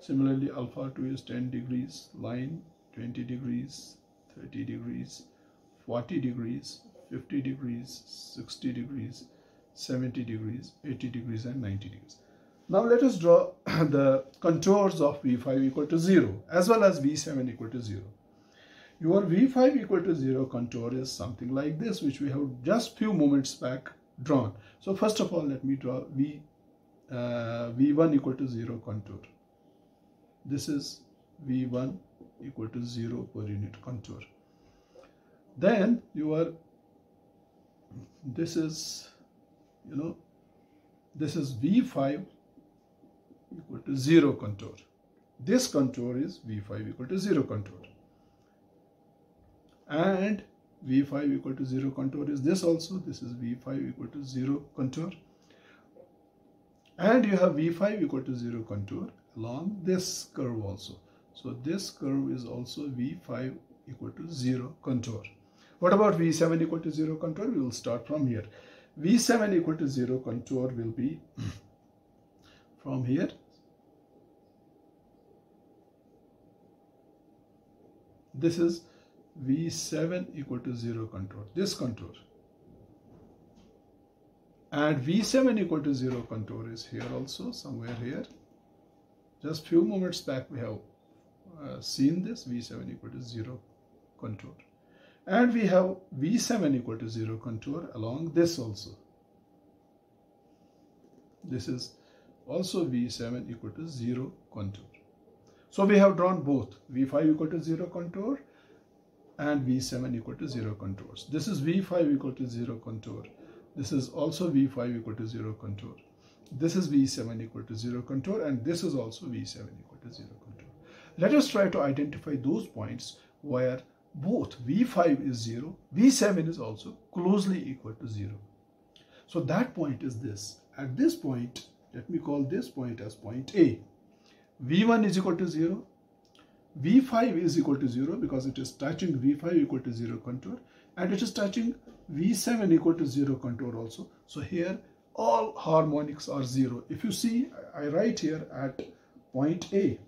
[SPEAKER 1] Similarly, alpha 2 is 10 degrees, line 20 degrees, 30 degrees, 40 degrees, 50 degrees, 60 degrees, 70 degrees, 80 degrees and 90 degrees. Now let us draw the contours of V5 equal to 0 as well as V7 equal to 0. Your V5 equal to 0 contour is something like this, which we have just few moments back drawn. So first of all, let me draw V, uh, V1 equal to 0 contour. This is V1 equal to 0 per unit contour. Then your, this is, you know, this is V5 equal to 0 contour. This contour is V5 equal to 0 contour. And v5 equal to 0 contour is this also. This is v5 equal to 0 contour. And you have v5 equal to 0 contour along this curve also. So this curve is also v5 equal to 0 contour. What about v7 equal to 0 contour? We will start from here. V7 equal to 0 contour will be from here this is V7 equal to 0 contour, this contour. And V7 equal to 0 contour is here also, somewhere here. Just few moments back we have uh, seen this, V7 equal to 0 contour. And we have V7 equal to 0 contour along this also. This is also V7 equal to 0 contour. So we have drawn both V5 equal to 0 contour and V7 equal to 0 contours. This is V5 equal to 0 contour. This is also V5 equal to 0 contour. This is V7 equal to 0 contour and this is also V7 equal to 0 contour. Let us try to identify those points where both V5 is 0, V7 is also closely equal to 0. So that point is this. At this point, let me call this point as point A. V1 is equal to 0, V5 is equal to 0 because it is touching V5 equal to 0 contour and it is touching V7 equal to 0 contour also. So here all harmonics are 0. If you see, I write here at point A,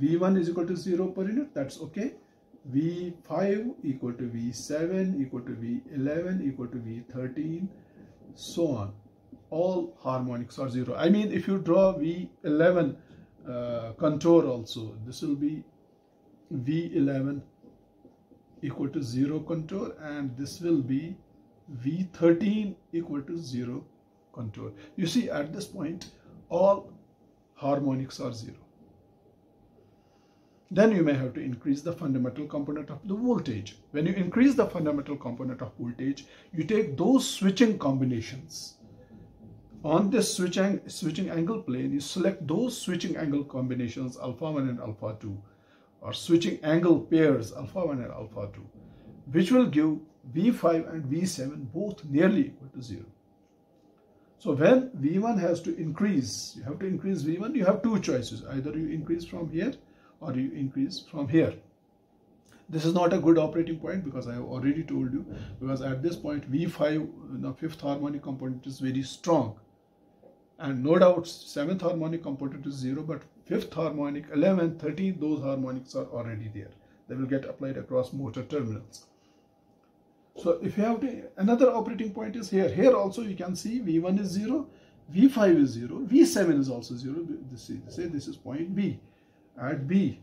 [SPEAKER 1] V1 is equal to 0 per unit, that's okay. V5 equal to V7 equal to V11 equal to V13, so on. All harmonics are 0. I mean, if you draw V11 uh, contour also, this will be V11 equal to 0 contour and this will be V13 equal to 0 contour. You see at this point all harmonics are 0. Then you may have to increase the fundamental component of the voltage. When you increase the fundamental component of voltage, you take those switching combinations. On this switching, switching angle plane, you select those switching angle combinations alpha 1 and alpha 2 or switching angle pairs alpha 1 and alpha 2 which will give V5 and V7 both nearly equal to 0. So when V1 has to increase, you have to increase V1, you have two choices. Either you increase from here or you increase from here. This is not a good operating point because I have already told you because at this point V5, the fifth harmonic component is very strong. And no doubt seventh harmonic component is 0 but fifth harmonic, 11, 13, those harmonics are already there. They will get applied across motor terminals. So if you have to, another operating point is here. Here also you can see V1 is 0, V5 is 0, V7 is also 0. This is, say this is point B. At B,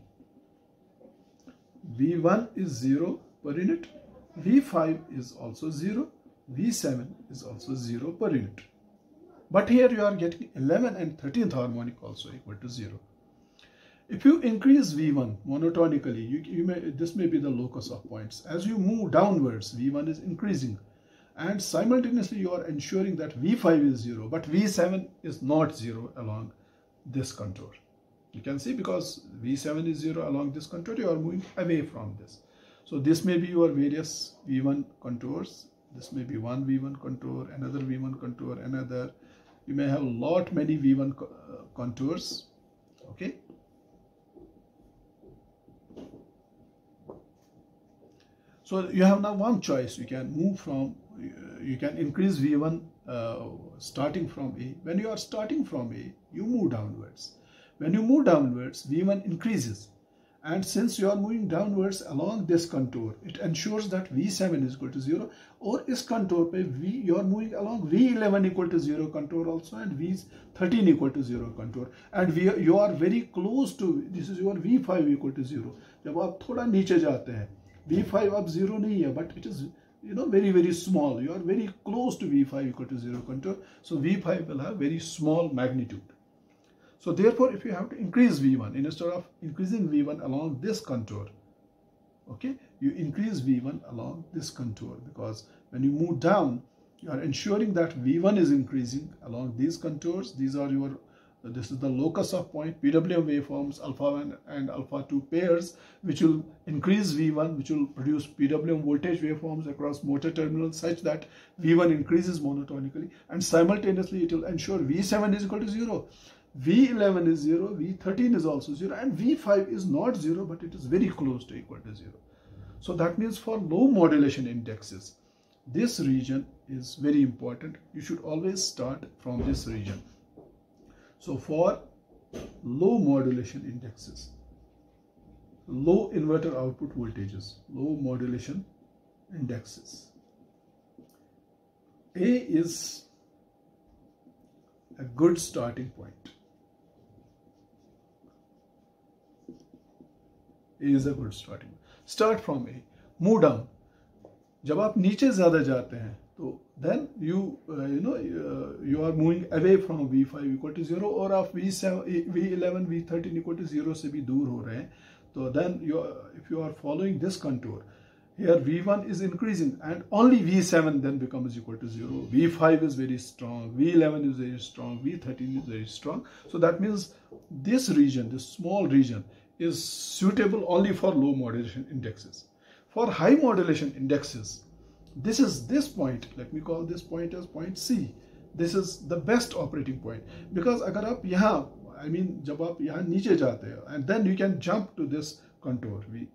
[SPEAKER 1] V1 is 0 per unit, V5 is also 0, V7 is also 0 per unit. But here you are getting 11 and 13th harmonic also equal to 0. If you increase V1 monotonically, you, you may, this may be the locus of points. As you move downwards, V1 is increasing and simultaneously you are ensuring that V5 is 0 but V7 is not 0 along this contour. You can see because V7 is 0 along this contour, you are moving away from this. So this may be your various V1 contours. This may be one V1 contour, another V1 contour, another. You may have a lot many V1 co uh, contours. Okay. So you have now one choice. You can move from, you can increase V1 uh, starting from A. When you are starting from A, you move downwards. When you move downwards, V1 increases And since you are moving downwards along this contour, it ensures that V7 is equal to 0 or is contour by V, you are moving along V11 equal to 0 contour also and V13 equal to 0 contour. And we, you are very close to, this is your V5 equal to 0. जब आप थोड़ा नीचे जाते हैं V5 अब 0 नहीं है but it is you know very very small you are very close to V5 equal to 0 contour so V5 will have very small magnitude so therefore if you have to increase V1 instead of increasing V1 along this contour okay you increase V1 along this contour because when you move down you are ensuring that V1 is increasing along these contours these are your this is the locus of point PWM waveforms alpha 1 and alpha 2 pairs which will increase V1 which will produce PWM voltage waveforms across motor terminals such that V1 increases monotonically and simultaneously it will ensure V7 is equal to 0. V11 is 0, V13 is also 0 and V5 is not 0 but it is very close to equal to 0. So that means for low modulation indexes this region is very important. You should always start from this region. So for low modulation indexes, low inverter output voltages, low modulation indexes. A is a good starting point. Is a good starting start from a move down जब आप नीचे ज़्यादा जाते हैं तो then you you know you are moving away from V five equal to zero और आप V seven V eleven V thirteen equal to zero से भी दूर हो रहे हैं तो then you if you are following this contour here V one is increasing and only V seven then become is equal to zero V five is very strong V eleven is very strong V thirteen is very strong so that means this region this small region is suitable only for low modulation indexes for high modulation indexes this is this point let me call this point as point C this is the best operating point because agar aap yahan I mean जब आप यहाँ नीचे जाते हैं and then you can jump to this control we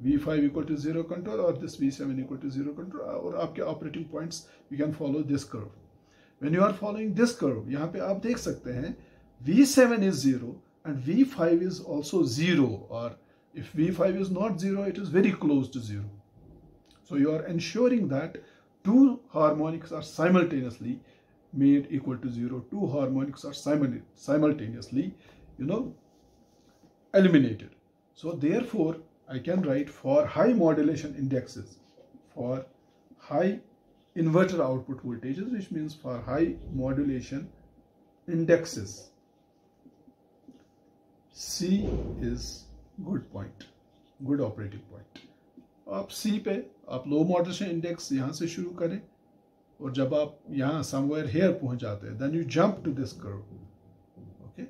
[SPEAKER 1] we five equal to zero control और this V seven equal to zero control और आपके operating points you can follow this curve when you are following this curve यहाँ पे आप देख सकते हैं v7 is 0 and v5 is also 0 or if v5 is not 0 it is very close to 0 so you are ensuring that two harmonics are simultaneously made equal to 0 two harmonics are simultaneously you know eliminated. So therefore I can write for high modulation indexes for high inverter output voltages which means for high modulation indexes C is good point good operating point आप C पे आप लो moderation index यहाँ से शुरू करें और जब आप यहाँ समवेयर हेयर पहुँच जाते हैं then you jump to this curve okay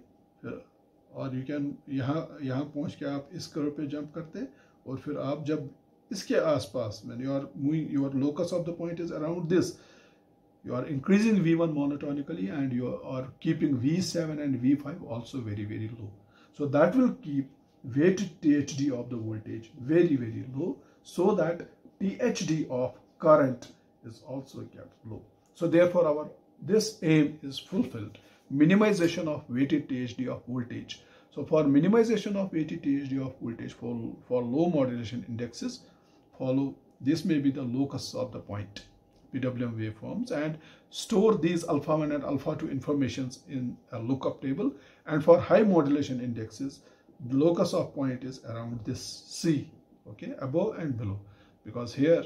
[SPEAKER 1] फिर और यू कैन यहाँ यहाँ पहुँच के आप इस कर्व पे जंप करते हैं और फिर आप जब इसके आसपास you are moving your locus of the point is around this you are increasing v1 monotonically and you are keeping v7 and v5 also very very low so that will keep weighted thd of the voltage very very low so that thd of current is also kept low. So therefore our this aim is fulfilled. Minimization of weighted thd of voltage. So for minimization of weighted thd of voltage for, for low modulation indexes follow this may be the locus of the point PWM waveforms and store these alpha 1 and alpha 2 informations in a lookup table. And for high modulation indexes the locus of point is around this C okay above and below. Because here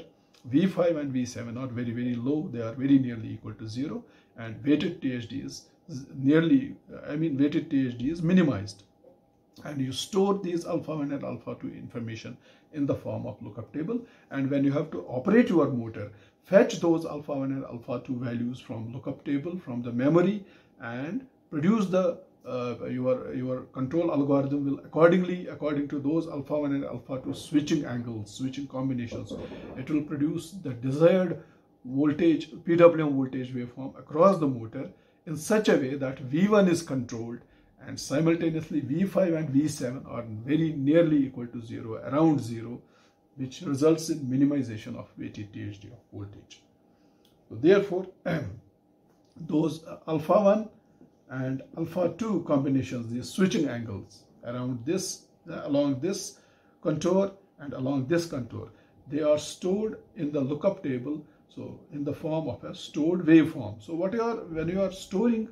[SPEAKER 1] V5 and V7 are very very low. They are very nearly equal to 0 and weighted THD is nearly uh, I mean weighted THD is minimized. And you store these alpha 1 and alpha 2 information in the form of lookup table. And when you have to operate your motor fetch those alpha 1 and alpha 2 values from lookup table from the memory and produce the uh, your your control algorithm will accordingly according to those alpha 1 and alpha 2 switching angles switching combinations. It will produce the desired voltage PWM voltage waveform across the motor in such a way that V1 is controlled and simultaneously V5 and V7 are very nearly equal to 0, around 0, which results in minimization of weighted THD of voltage. So therefore, those alpha 1 and alpha 2 combinations, these switching angles around this, along this contour and along this contour, they are stored in the lookup table, so in the form of a stored waveform. So what you are, when you are storing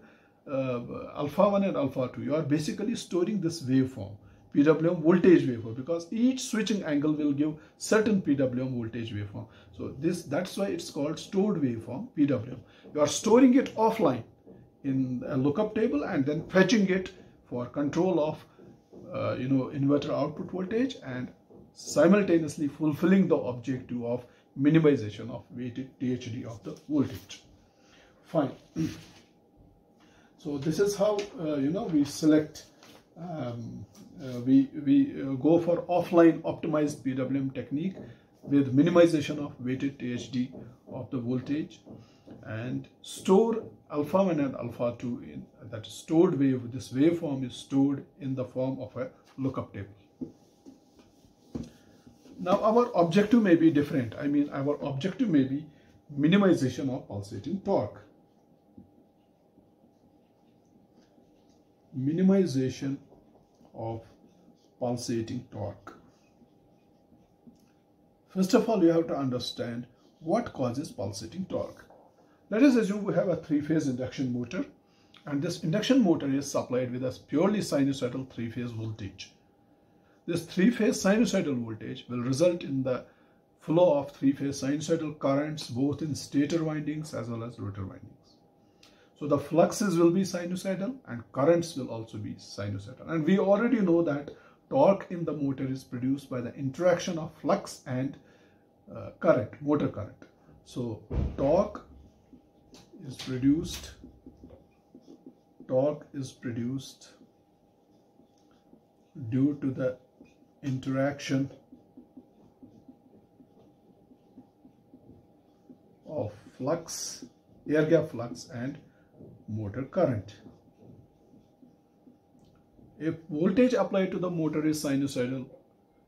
[SPEAKER 1] uh, alpha 1 and alpha 2, you are basically storing this waveform, PWM voltage waveform, because each switching angle will give certain PWM voltage waveform. So this that's why it's called stored waveform, PWM. You are storing it offline in a lookup table and then fetching it for control of uh, you know inverter output voltage and simultaneously fulfilling the objective of minimization of weighted THD of the voltage. Fine. So this is how uh, you know we select. Um, we we uh, go for offline optimized PWM technique with minimization of weighted THD of the voltage and store alpha 1 and alpha 2 in that stored wave this waveform is stored in the form of a lookup table. Now our objective may be different. I mean our objective may be minimization of pulsating torque. Minimization of pulsating torque. First of all, you have to understand what causes pulsating torque. Let us assume we have a three-phase induction motor and this induction motor is supplied with a purely sinusoidal three-phase voltage. This three-phase sinusoidal voltage will result in the flow of three-phase sinusoidal currents both in stator windings as well as rotor windings. So the fluxes will be sinusoidal and currents will also be sinusoidal. And we already know that torque in the motor is produced by the interaction of flux and uh, current, motor current. So torque is produced, torque is produced due to the interaction of flux, air gap flux and motor current. If voltage applied to the motor is sinusoidal,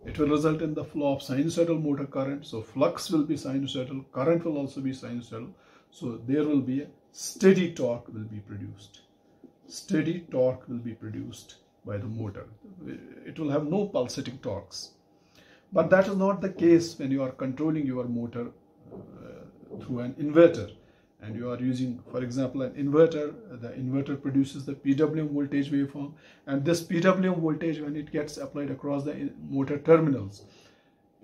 [SPEAKER 1] it will result in the flow of sinusoidal motor current. So flux will be sinusoidal, current will also be sinusoidal. So there will be a steady torque will be produced. Steady torque will be produced by the motor. It will have no pulsating torques. But that is not the case when you are controlling your motor uh, through an inverter and you are using for example an inverter. The inverter produces the PWM voltage waveform. And this PWM voltage when it gets applied across the motor terminals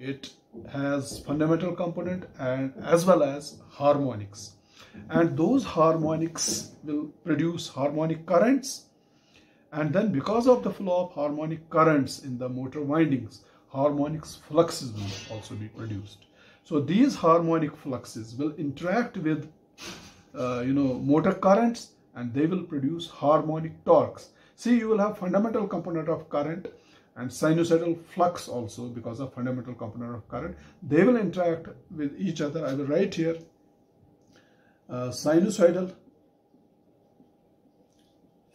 [SPEAKER 1] it has fundamental component and as well as harmonics. And those harmonics will produce harmonic currents. And then because of the flow of harmonic currents in the motor windings harmonics fluxes will also be produced. So these harmonic fluxes will interact with uh, you know motor currents and they will produce harmonic torques. See you will have fundamental component of current and sinusoidal flux also because of fundamental component of current. They will interact with each other i will write here uh, sinusoidal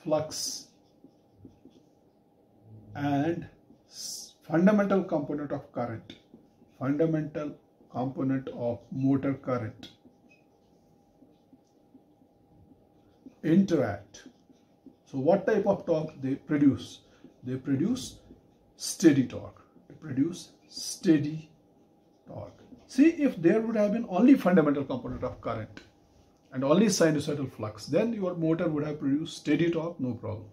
[SPEAKER 1] flux and fundamental component of current. Fundamental component of motor current interact. So what type of torque they produce? They produce steady torque. They produce steady torque. See if there would have been only fundamental component of current and only sinusoidal flux, then your motor would have produced steady torque, no problem.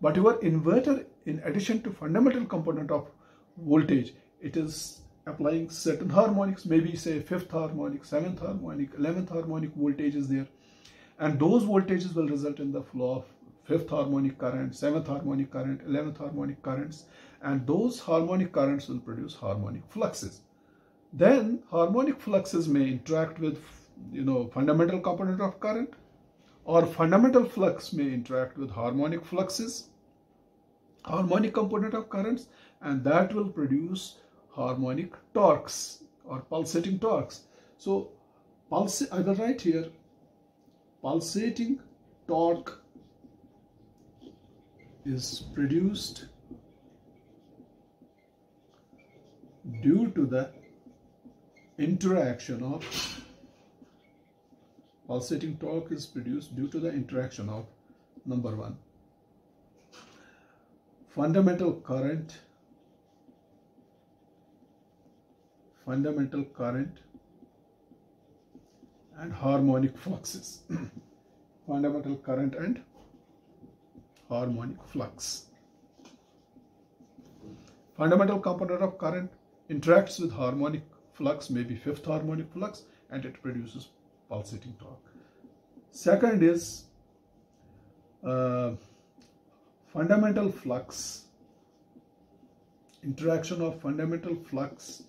[SPEAKER 1] But your inverter, in addition to fundamental component of voltage, it is applying certain harmonics, maybe say fifth harmonic, seventh harmonic, eleventh harmonic voltage is there and those voltages will result in the flow of fifth harmonic current, seventh harmonic current, eleventh harmonic currents, and those harmonic currents will produce harmonic fluxes. Then harmonic fluxes may interact with, you know, fundamental component of current, or fundamental flux may interact with harmonic fluxes, harmonic component of currents, and that will produce harmonic torques or pulsating torques. So, pulse, I will write here pulsating torque is produced due to the interaction of pulsating torque is produced due to the interaction of number one. Fundamental current fundamental current and harmonic fluxes. Fundamental current and harmonic flux. Fundamental component of current interacts with harmonic flux, maybe fifth harmonic flux, and it produces pulsating torque. Second is uh, fundamental flux, interaction of fundamental flux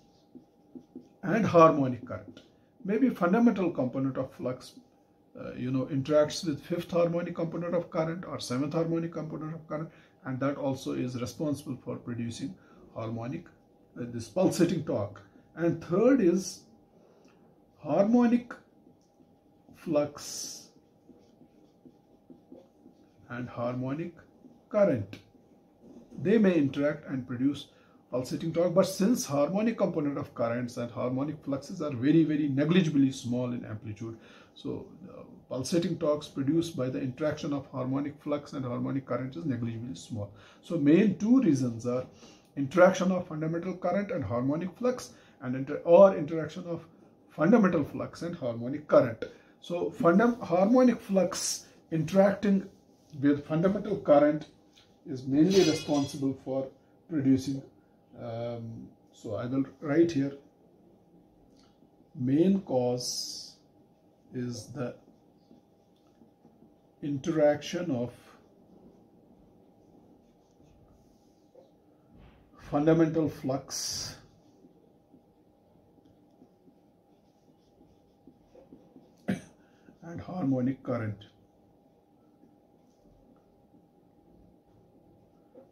[SPEAKER 1] and harmonic current maybe fundamental component of flux uh, you know interacts with fifth harmonic component of current or seventh harmonic component of current and that also is responsible for producing harmonic uh, this pulsating torque. And third is harmonic flux and harmonic current. They may interact and produce pulsating torque but since harmonic component of currents and harmonic fluxes are very very negligibly small in amplitude so uh, pulsating torques produced by the interaction of harmonic flux and harmonic current is negligibly small. So main two reasons are interaction of fundamental current and harmonic flux and inter or interaction of fundamental flux and harmonic current. So harmonic flux interacting with fundamental current is mainly responsible for producing um, so I will write here main cause is the interaction of fundamental flux and harmonic current.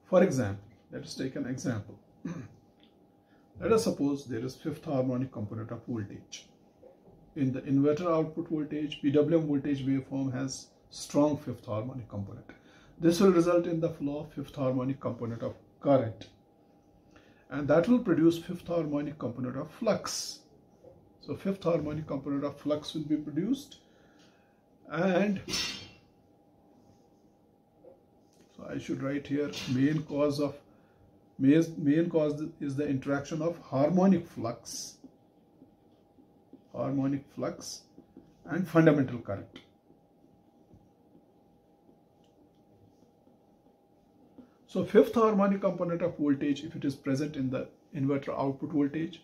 [SPEAKER 1] For example, let us take an example. Let us suppose there is fifth harmonic component of voltage. In the inverter output voltage, PWM voltage waveform has strong fifth harmonic component. This will result in the flow of fifth harmonic component of current. And that will produce fifth harmonic component of flux. So fifth harmonic component of flux will be produced and so I should write here main cause of main, cause is the interaction of harmonic flux harmonic flux and fundamental current. So fifth harmonic component of voltage, if it is present in the inverter output voltage,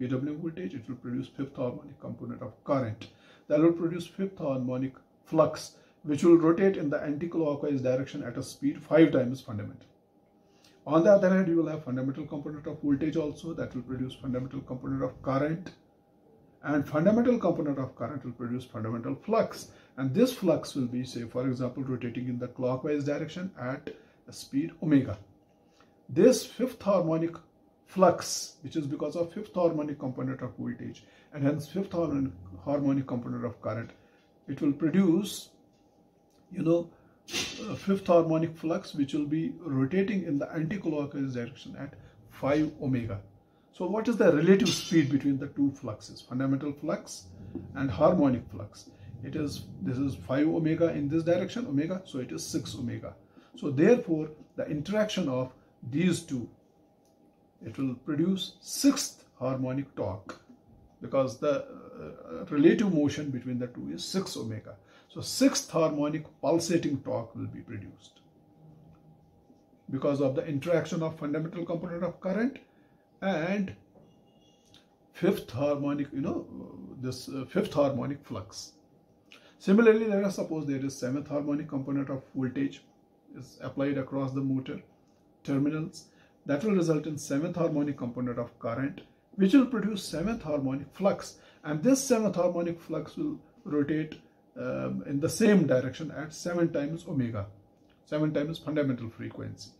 [SPEAKER 1] PWM voltage, it will produce fifth harmonic component of current. That will produce fifth harmonic flux, which will rotate in the anti-clockwise direction at a speed five times fundamental. On the other hand, you will have fundamental component of voltage also that will produce fundamental component of current and fundamental component of current will produce fundamental flux and this flux will be say for example rotating in the clockwise direction at a speed omega. This fifth harmonic flux which is because of fifth harmonic component of voltage and hence fifth harmonic component of current it will produce you know fifth harmonic flux which will be rotating in the anti-clockwise direction at 5 omega so what is the relative speed between the two fluxes, fundamental flux and harmonic flux? It is, this is 5 omega in this direction, omega, so it is 6 omega. So therefore, the interaction of these two, it will produce sixth harmonic torque because the uh, relative motion between the two is 6 omega. So sixth harmonic pulsating torque will be produced because of the interaction of fundamental component of current and fifth harmonic, you know, this uh, fifth harmonic flux. Similarly, let us suppose there is seventh harmonic component of voltage is applied across the motor terminals. That will result in seventh harmonic component of current, which will produce seventh harmonic flux. And this seventh harmonic flux will rotate um, in the same direction at 7 times omega, 7 times fundamental frequency.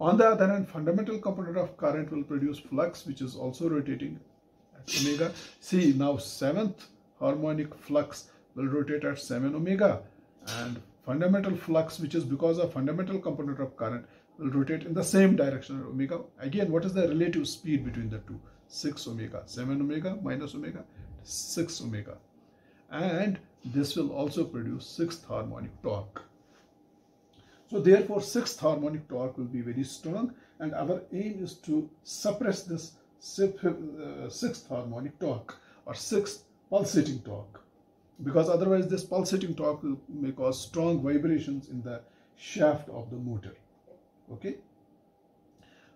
[SPEAKER 1] On the other hand, fundamental component of current will produce flux, which is also rotating at omega. See, now seventh harmonic flux will rotate at 7 omega and fundamental flux, which is because of fundamental component of current, will rotate in the same direction omega. Again, what is the relative speed between the two? 6 omega. 7 omega minus omega, 6 omega. And this will also produce sixth harmonic torque. So therefore, sixth harmonic torque will be very strong and our aim is to suppress this uh, sixth harmonic torque or sixth pulsating torque because otherwise this pulsating torque will may cause strong vibrations in the shaft of the motor. Okay.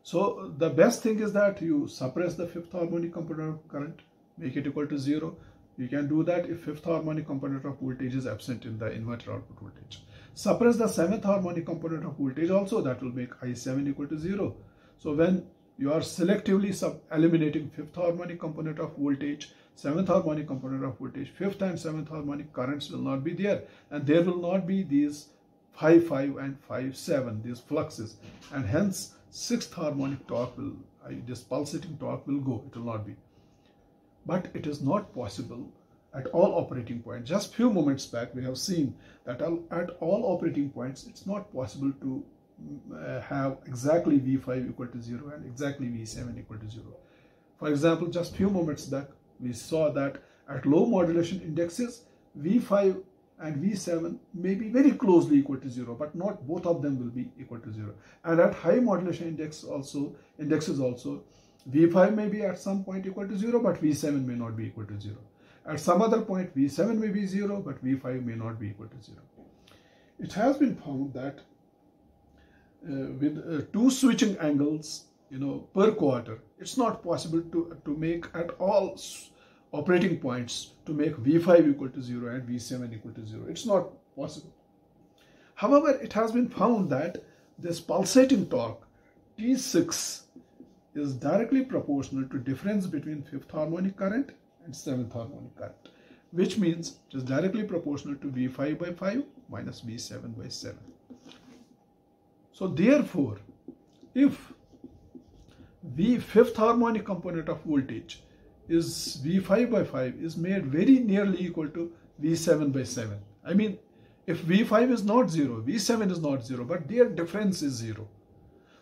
[SPEAKER 1] So the best thing is that you suppress the fifth harmonic component of current, make it equal to zero. You can do that if fifth harmonic component of voltage is absent in the inverter output voltage. Suppress the seventh harmonic component of voltage also that will make I7 equal to 0. So when you are selectively eliminating fifth harmonic component of voltage, seventh harmonic component of voltage, fifth and seventh harmonic currents will not be there and there will not be these 5 5 and 5 7 these fluxes and hence sixth harmonic torque will this pulsating torque will go it will not be but it is not possible at all operating points. Just few moments back, we have seen that at all operating points, it's not possible to uh, have exactly V5 equal to 0 and exactly V7 equal to 0. For example, just few moments back, we saw that at low modulation indexes, V5 and V7 may be very closely equal to 0, but not both of them will be equal to 0. And at high modulation index also, indexes also, V5 may be at some point equal to 0, but V7 may not be equal to 0. At some other point, V7 may be 0, but V5 may not be equal to 0. It has been found that uh, with uh, two switching angles, you know, per quarter, it's not possible to, to make at all operating points to make V5 equal to 0 and V7 equal to 0. It's not possible. However, it has been found that this pulsating torque T6 is directly proportional to difference between fifth harmonic current and seventh harmonic current, which means it is directly proportional to V5 by 5 minus V7 by 7. So therefore, if V fifth harmonic component of voltage is V5 by 5 is made very nearly equal to V7 by 7. I mean, if V5 is not 0, V7 is not 0, but their difference is 0.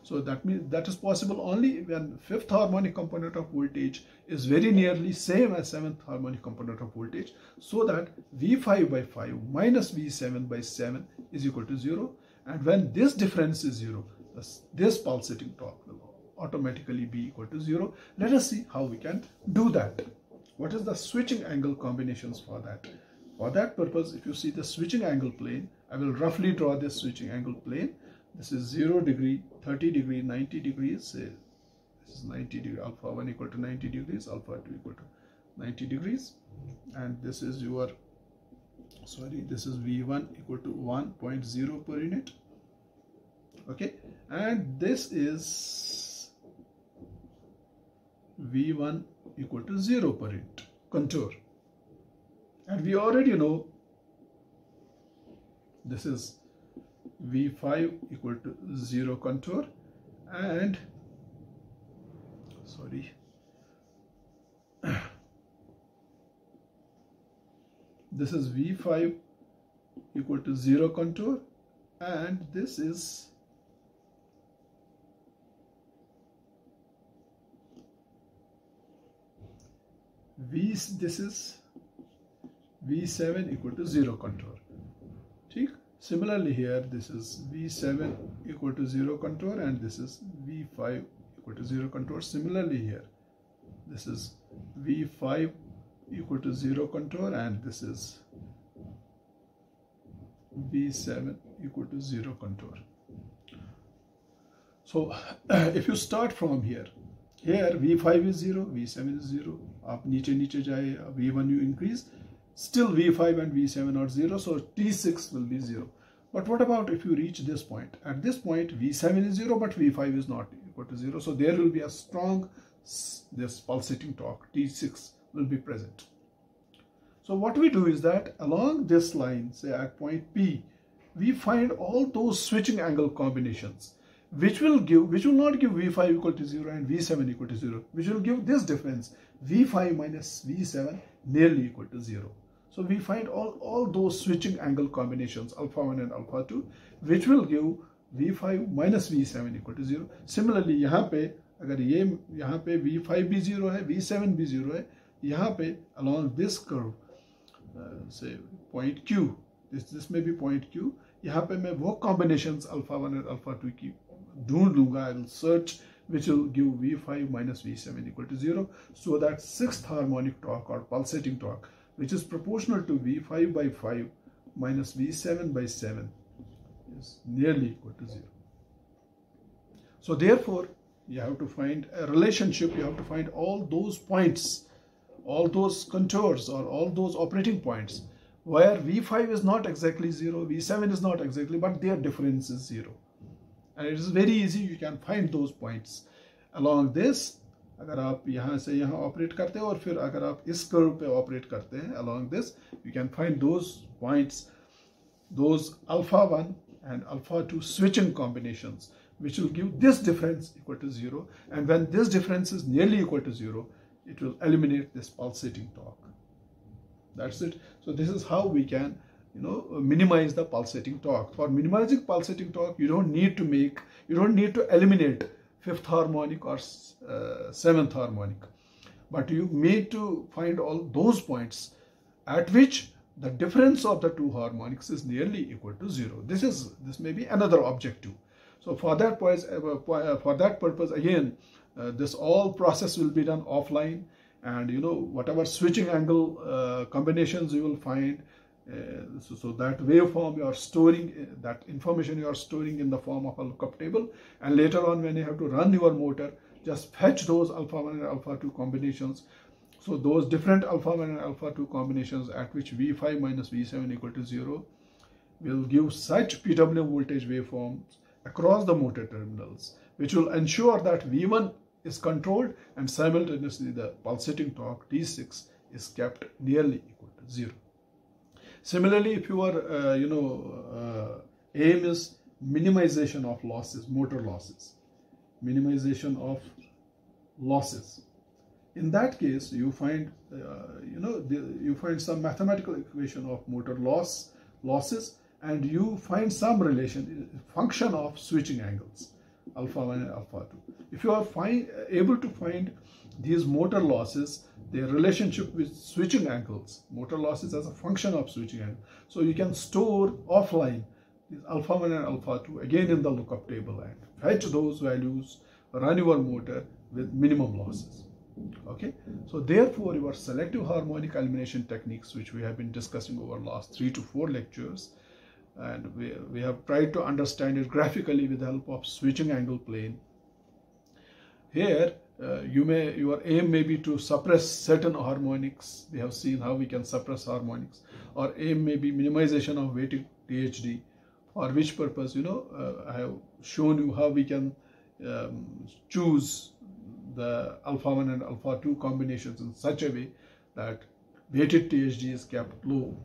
[SPEAKER 1] So that means that is possible only when fifth harmonic component of voltage is very nearly same as seventh harmonic component of voltage so that V5 by 5 minus V7 by 7 is equal to 0 and when this difference is 0 this, this pulsating torque will automatically be equal to 0. Let us see how we can do that. What is the switching angle combinations for that? For that purpose, if you see the switching angle plane, I will roughly draw this switching angle plane this is 0 degree 30 degree 90 degrees say this is 90 degree alpha 1 equal to 90 degrees alpha 2 equal to 90 degrees. And this is your sorry this is v1 equal to 1.0 per unit. Okay? And this is v1 equal to 0 per unit contour. And we already know this is v5 equal to 0 contour and sorry this is v5 equal to 0 contour and this is v this is v7 equal to 0 contour. ठीक Similarly here this is V7 equal to 0 contour and this is V5 equal to 0 contour. Similarly here this is V5 equal to 0 contour and this is V7 equal to 0 contour. So if you start from here, here V5 is 0, V7 is 0, up niche niche jaye, V1 you increase still V5 and V7 are 0, so T6 will be 0. But what about if you reach this point? At this point, V7 is 0, but V5 is not equal to 0. So there will be a strong, this pulsating torque, T6 will be present. So what we do is that along this line, say at point P, we find all those switching angle combinations which will give which will not give v5 equal to 0 and v7 equal to 0 which will give this difference v5 minus v7 nearly equal to 0 so we find all, all those switching angle combinations alpha 1 and alpha 2 which will give v5 minus v7 equal to 0. Similarly यहाँ पे अगर ये यहाँ पे v5 भी 0 है v7 भी 0 है यहाँ पे along this curve uh, say point q this this may be point q यहाँ पे मैं वो combinations alpha 1 and alpha 2 की ढूंढ लूंगा I will search which will give v5 minus v7 equal to 0 so that sixth harmonic torque or pulsating torque which is proportional to V5 by 5 minus V7 by 7 is nearly equal to 0. So therefore, you have to find a relationship, you have to find all those points, all those contours or all those operating points where V5 is not exactly 0, V7 is not exactly, but their difference is 0. And it is very easy, you can find those points. Along this, अगर आप यहाँ से यहाँ operate करते हैं और फिर अगर आप इस कर्व पे ऑपरेट करते हैं along this you can find those points those alpha 1 and alpha 2 switching combinations which will give this difference equal to 0 and when this difference is nearly equal to 0 it will eliminate this pulsating torque that's it so this is how we can you know minimize the pulsating torque for minimizing pulsating torque you don't need to make you don't need to eliminate fifth harmonic or uh, seventh harmonic. But you need to find all those points at which the difference of the two harmonics is nearly equal to zero. This is this may be another objective. So for that purpose, uh, uh, for that purpose again, uh, this all process will be done offline, and you know whatever switching angle uh, combinations you will find, uh, so, so, that waveform you are storing, uh, that information you are storing in the form of a lookup table and later on when you have to run your motor, just fetch those alpha 1 and alpha 2 combinations. So those different alpha 1 and alpha 2 combinations at which V5 minus V7 equal to 0 will give such PWM voltage waveforms across the motor terminals which will ensure that V1 is controlled and simultaneously the pulsating torque T6 is kept nearly equal to 0. Similarly, if your, uh, you know, uh, aim is minimization of losses, motor losses, minimization of losses. In that case, you find, uh, you know, the, you find some mathematical equation of motor loss, losses, and you find some relation, function of switching angles, alpha 1 and alpha 2. If you are find, able to find these motor losses, their relationship with switching angles, motor losses as a function of switching angle. So you can store offline these alpha 1 and alpha 2 again in the lookup table and fetch those values, run your motor with minimum losses. Okay, so therefore your selective harmonic elimination techniques which we have been discussing over last three to four lectures and we, we have tried to understand it graphically with the help of switching angle plane. Here uh, you may your aim may be to suppress certain harmonics. We have seen how we can suppress harmonics. Or aim may be minimization of weighted THD for which purpose you know uh, I have shown you how we can um, choose the alpha 1 and alpha 2 combinations in such a way that weighted THD is kept low.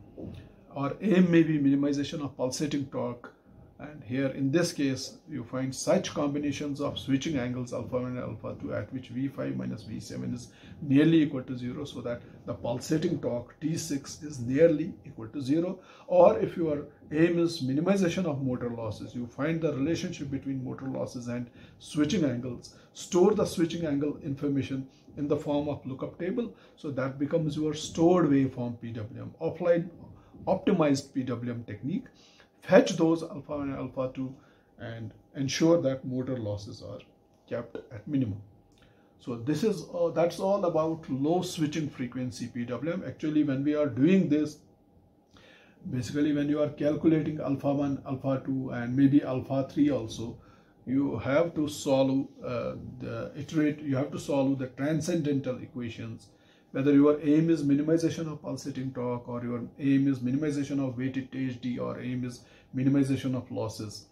[SPEAKER 1] Or aim may be minimization of pulsating torque and here in this case you find such combinations of switching angles alpha 1 and alpha 2 at which v5 minus v7 is nearly equal to 0 so that the pulsating torque t6 is nearly equal to 0 or if your aim is minimization of motor losses you find the relationship between motor losses and switching angles. Store the switching angle information in the form of lookup table so that becomes your stored waveform PWM offline optimized PWM technique fetch those alpha and alpha 2 and ensure that motor losses are kept at minimum. So this is uh, that's all about low switching frequency PWM. Actually, when we are doing this, basically when you are calculating alpha 1, alpha 2 and maybe alpha 3 also, you have to solve uh, the iterate, you have to solve the transcendental equations whether your aim is minimization of pulsating torque or your aim is minimization of weighted THD or aim is minimization of losses.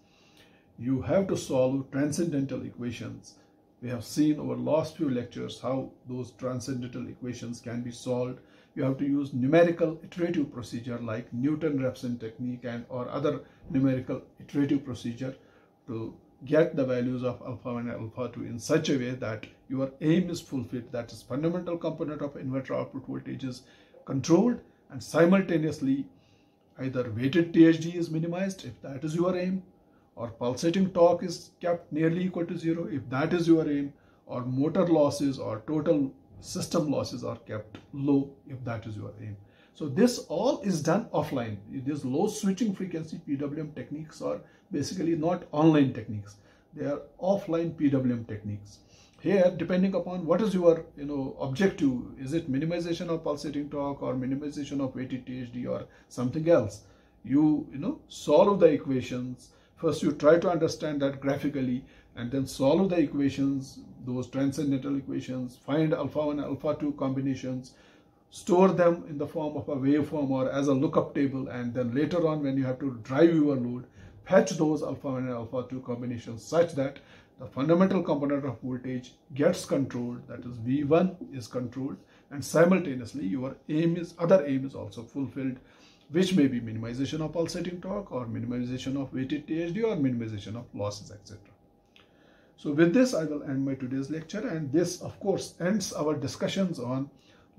[SPEAKER 1] You have to solve transcendental equations. We have seen over last few lectures how those transcendental equations can be solved. You have to use numerical iterative procedure like Newton-Raphson technique and or other numerical iterative procedure to get the values of alpha 1 and alpha 2 in such a way that your aim is fulfilled that is fundamental component of inverter output voltage is controlled and simultaneously either weighted THD is minimized if that is your aim or pulsating torque is kept nearly equal to zero if that is your aim or motor losses or total system losses are kept low if that is your aim. So this all is done offline. These low switching frequency PWM techniques are basically not online techniques. They are offline PWM techniques. Here, depending upon what is your you know objective, is it minimization of pulsating torque or minimization of weighted THD or something else? You you know solve the equations. First, you try to understand that graphically, and then solve the equations, those transcendental equations. Find alpha one, alpha two combinations store them in the form of a waveform or as a lookup table and then later on when you have to drive your load fetch those alpha 1 and alpha 2 combinations such that the fundamental component of voltage gets controlled that is V1 is controlled and simultaneously your aim is other aim is also fulfilled which may be minimization of pulsating torque or minimization of weighted THD or minimization of losses etc. So with this I will end my today's lecture and this of course ends our discussions on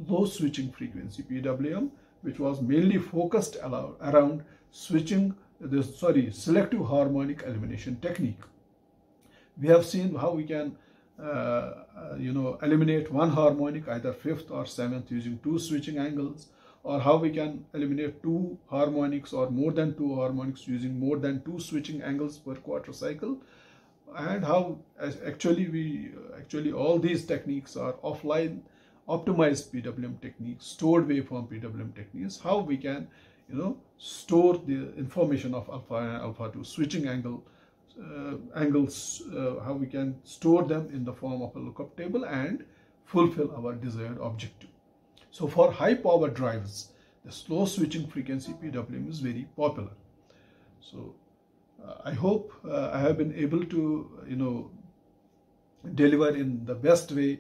[SPEAKER 1] low switching frequency PWM which was mainly focused around switching the sorry selective harmonic elimination technique. We have seen how we can uh, uh, you know eliminate one harmonic either fifth or seventh using two switching angles or how we can eliminate two harmonics or more than two harmonics using more than two switching angles per quarter cycle and how actually we actually all these techniques are offline optimized PWM techniques stored waveform PWM techniques how we can you know, store the information of alpha and alpha 2 switching angle uh, angles, uh, how we can store them in the form of a lookup table and fulfill our desired objective. So for high power drives, the slow switching frequency PWM is very popular. So uh, I hope uh, I have been able to, you know, deliver in the best way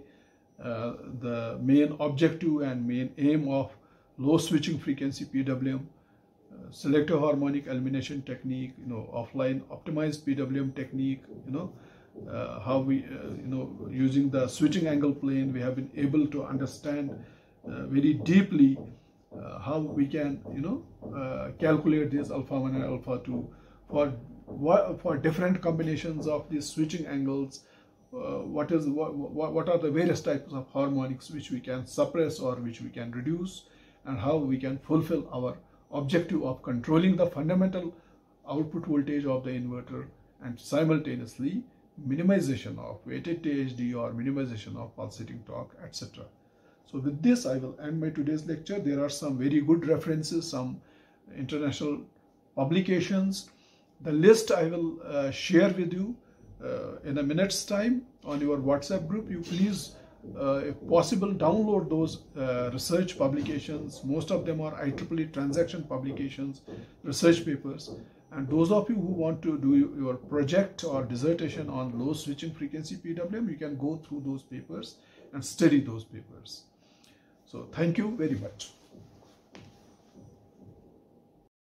[SPEAKER 1] uh, the main objective and main aim of low switching frequency PWM selective harmonic elimination technique, you know, offline optimized PWM technique, you know, uh, how we, uh, you know, using the switching angle plane, we have been able to understand uh, very deeply uh, how we can, you know, uh, calculate this alpha 1 and alpha 2 for for different combinations of these switching angles. Uh, what is what, what are the various types of harmonics which we can suppress or which we can reduce and how we can fulfill our objective of controlling the fundamental output voltage of the inverter and simultaneously minimization of weighted THD or minimization of pulsating torque etc. So with this I will end my today's lecture. There are some very good references, some international publications. The list I will uh, share with you in a minute's time on your WhatsApp group. You please, uh, if possible, download those uh, research publications. Most of them are IEEE transaction publications, research papers. And those of you who want to do your project or dissertation on low switching frequency PWM, you can go through those papers and study those papers. So thank you very much.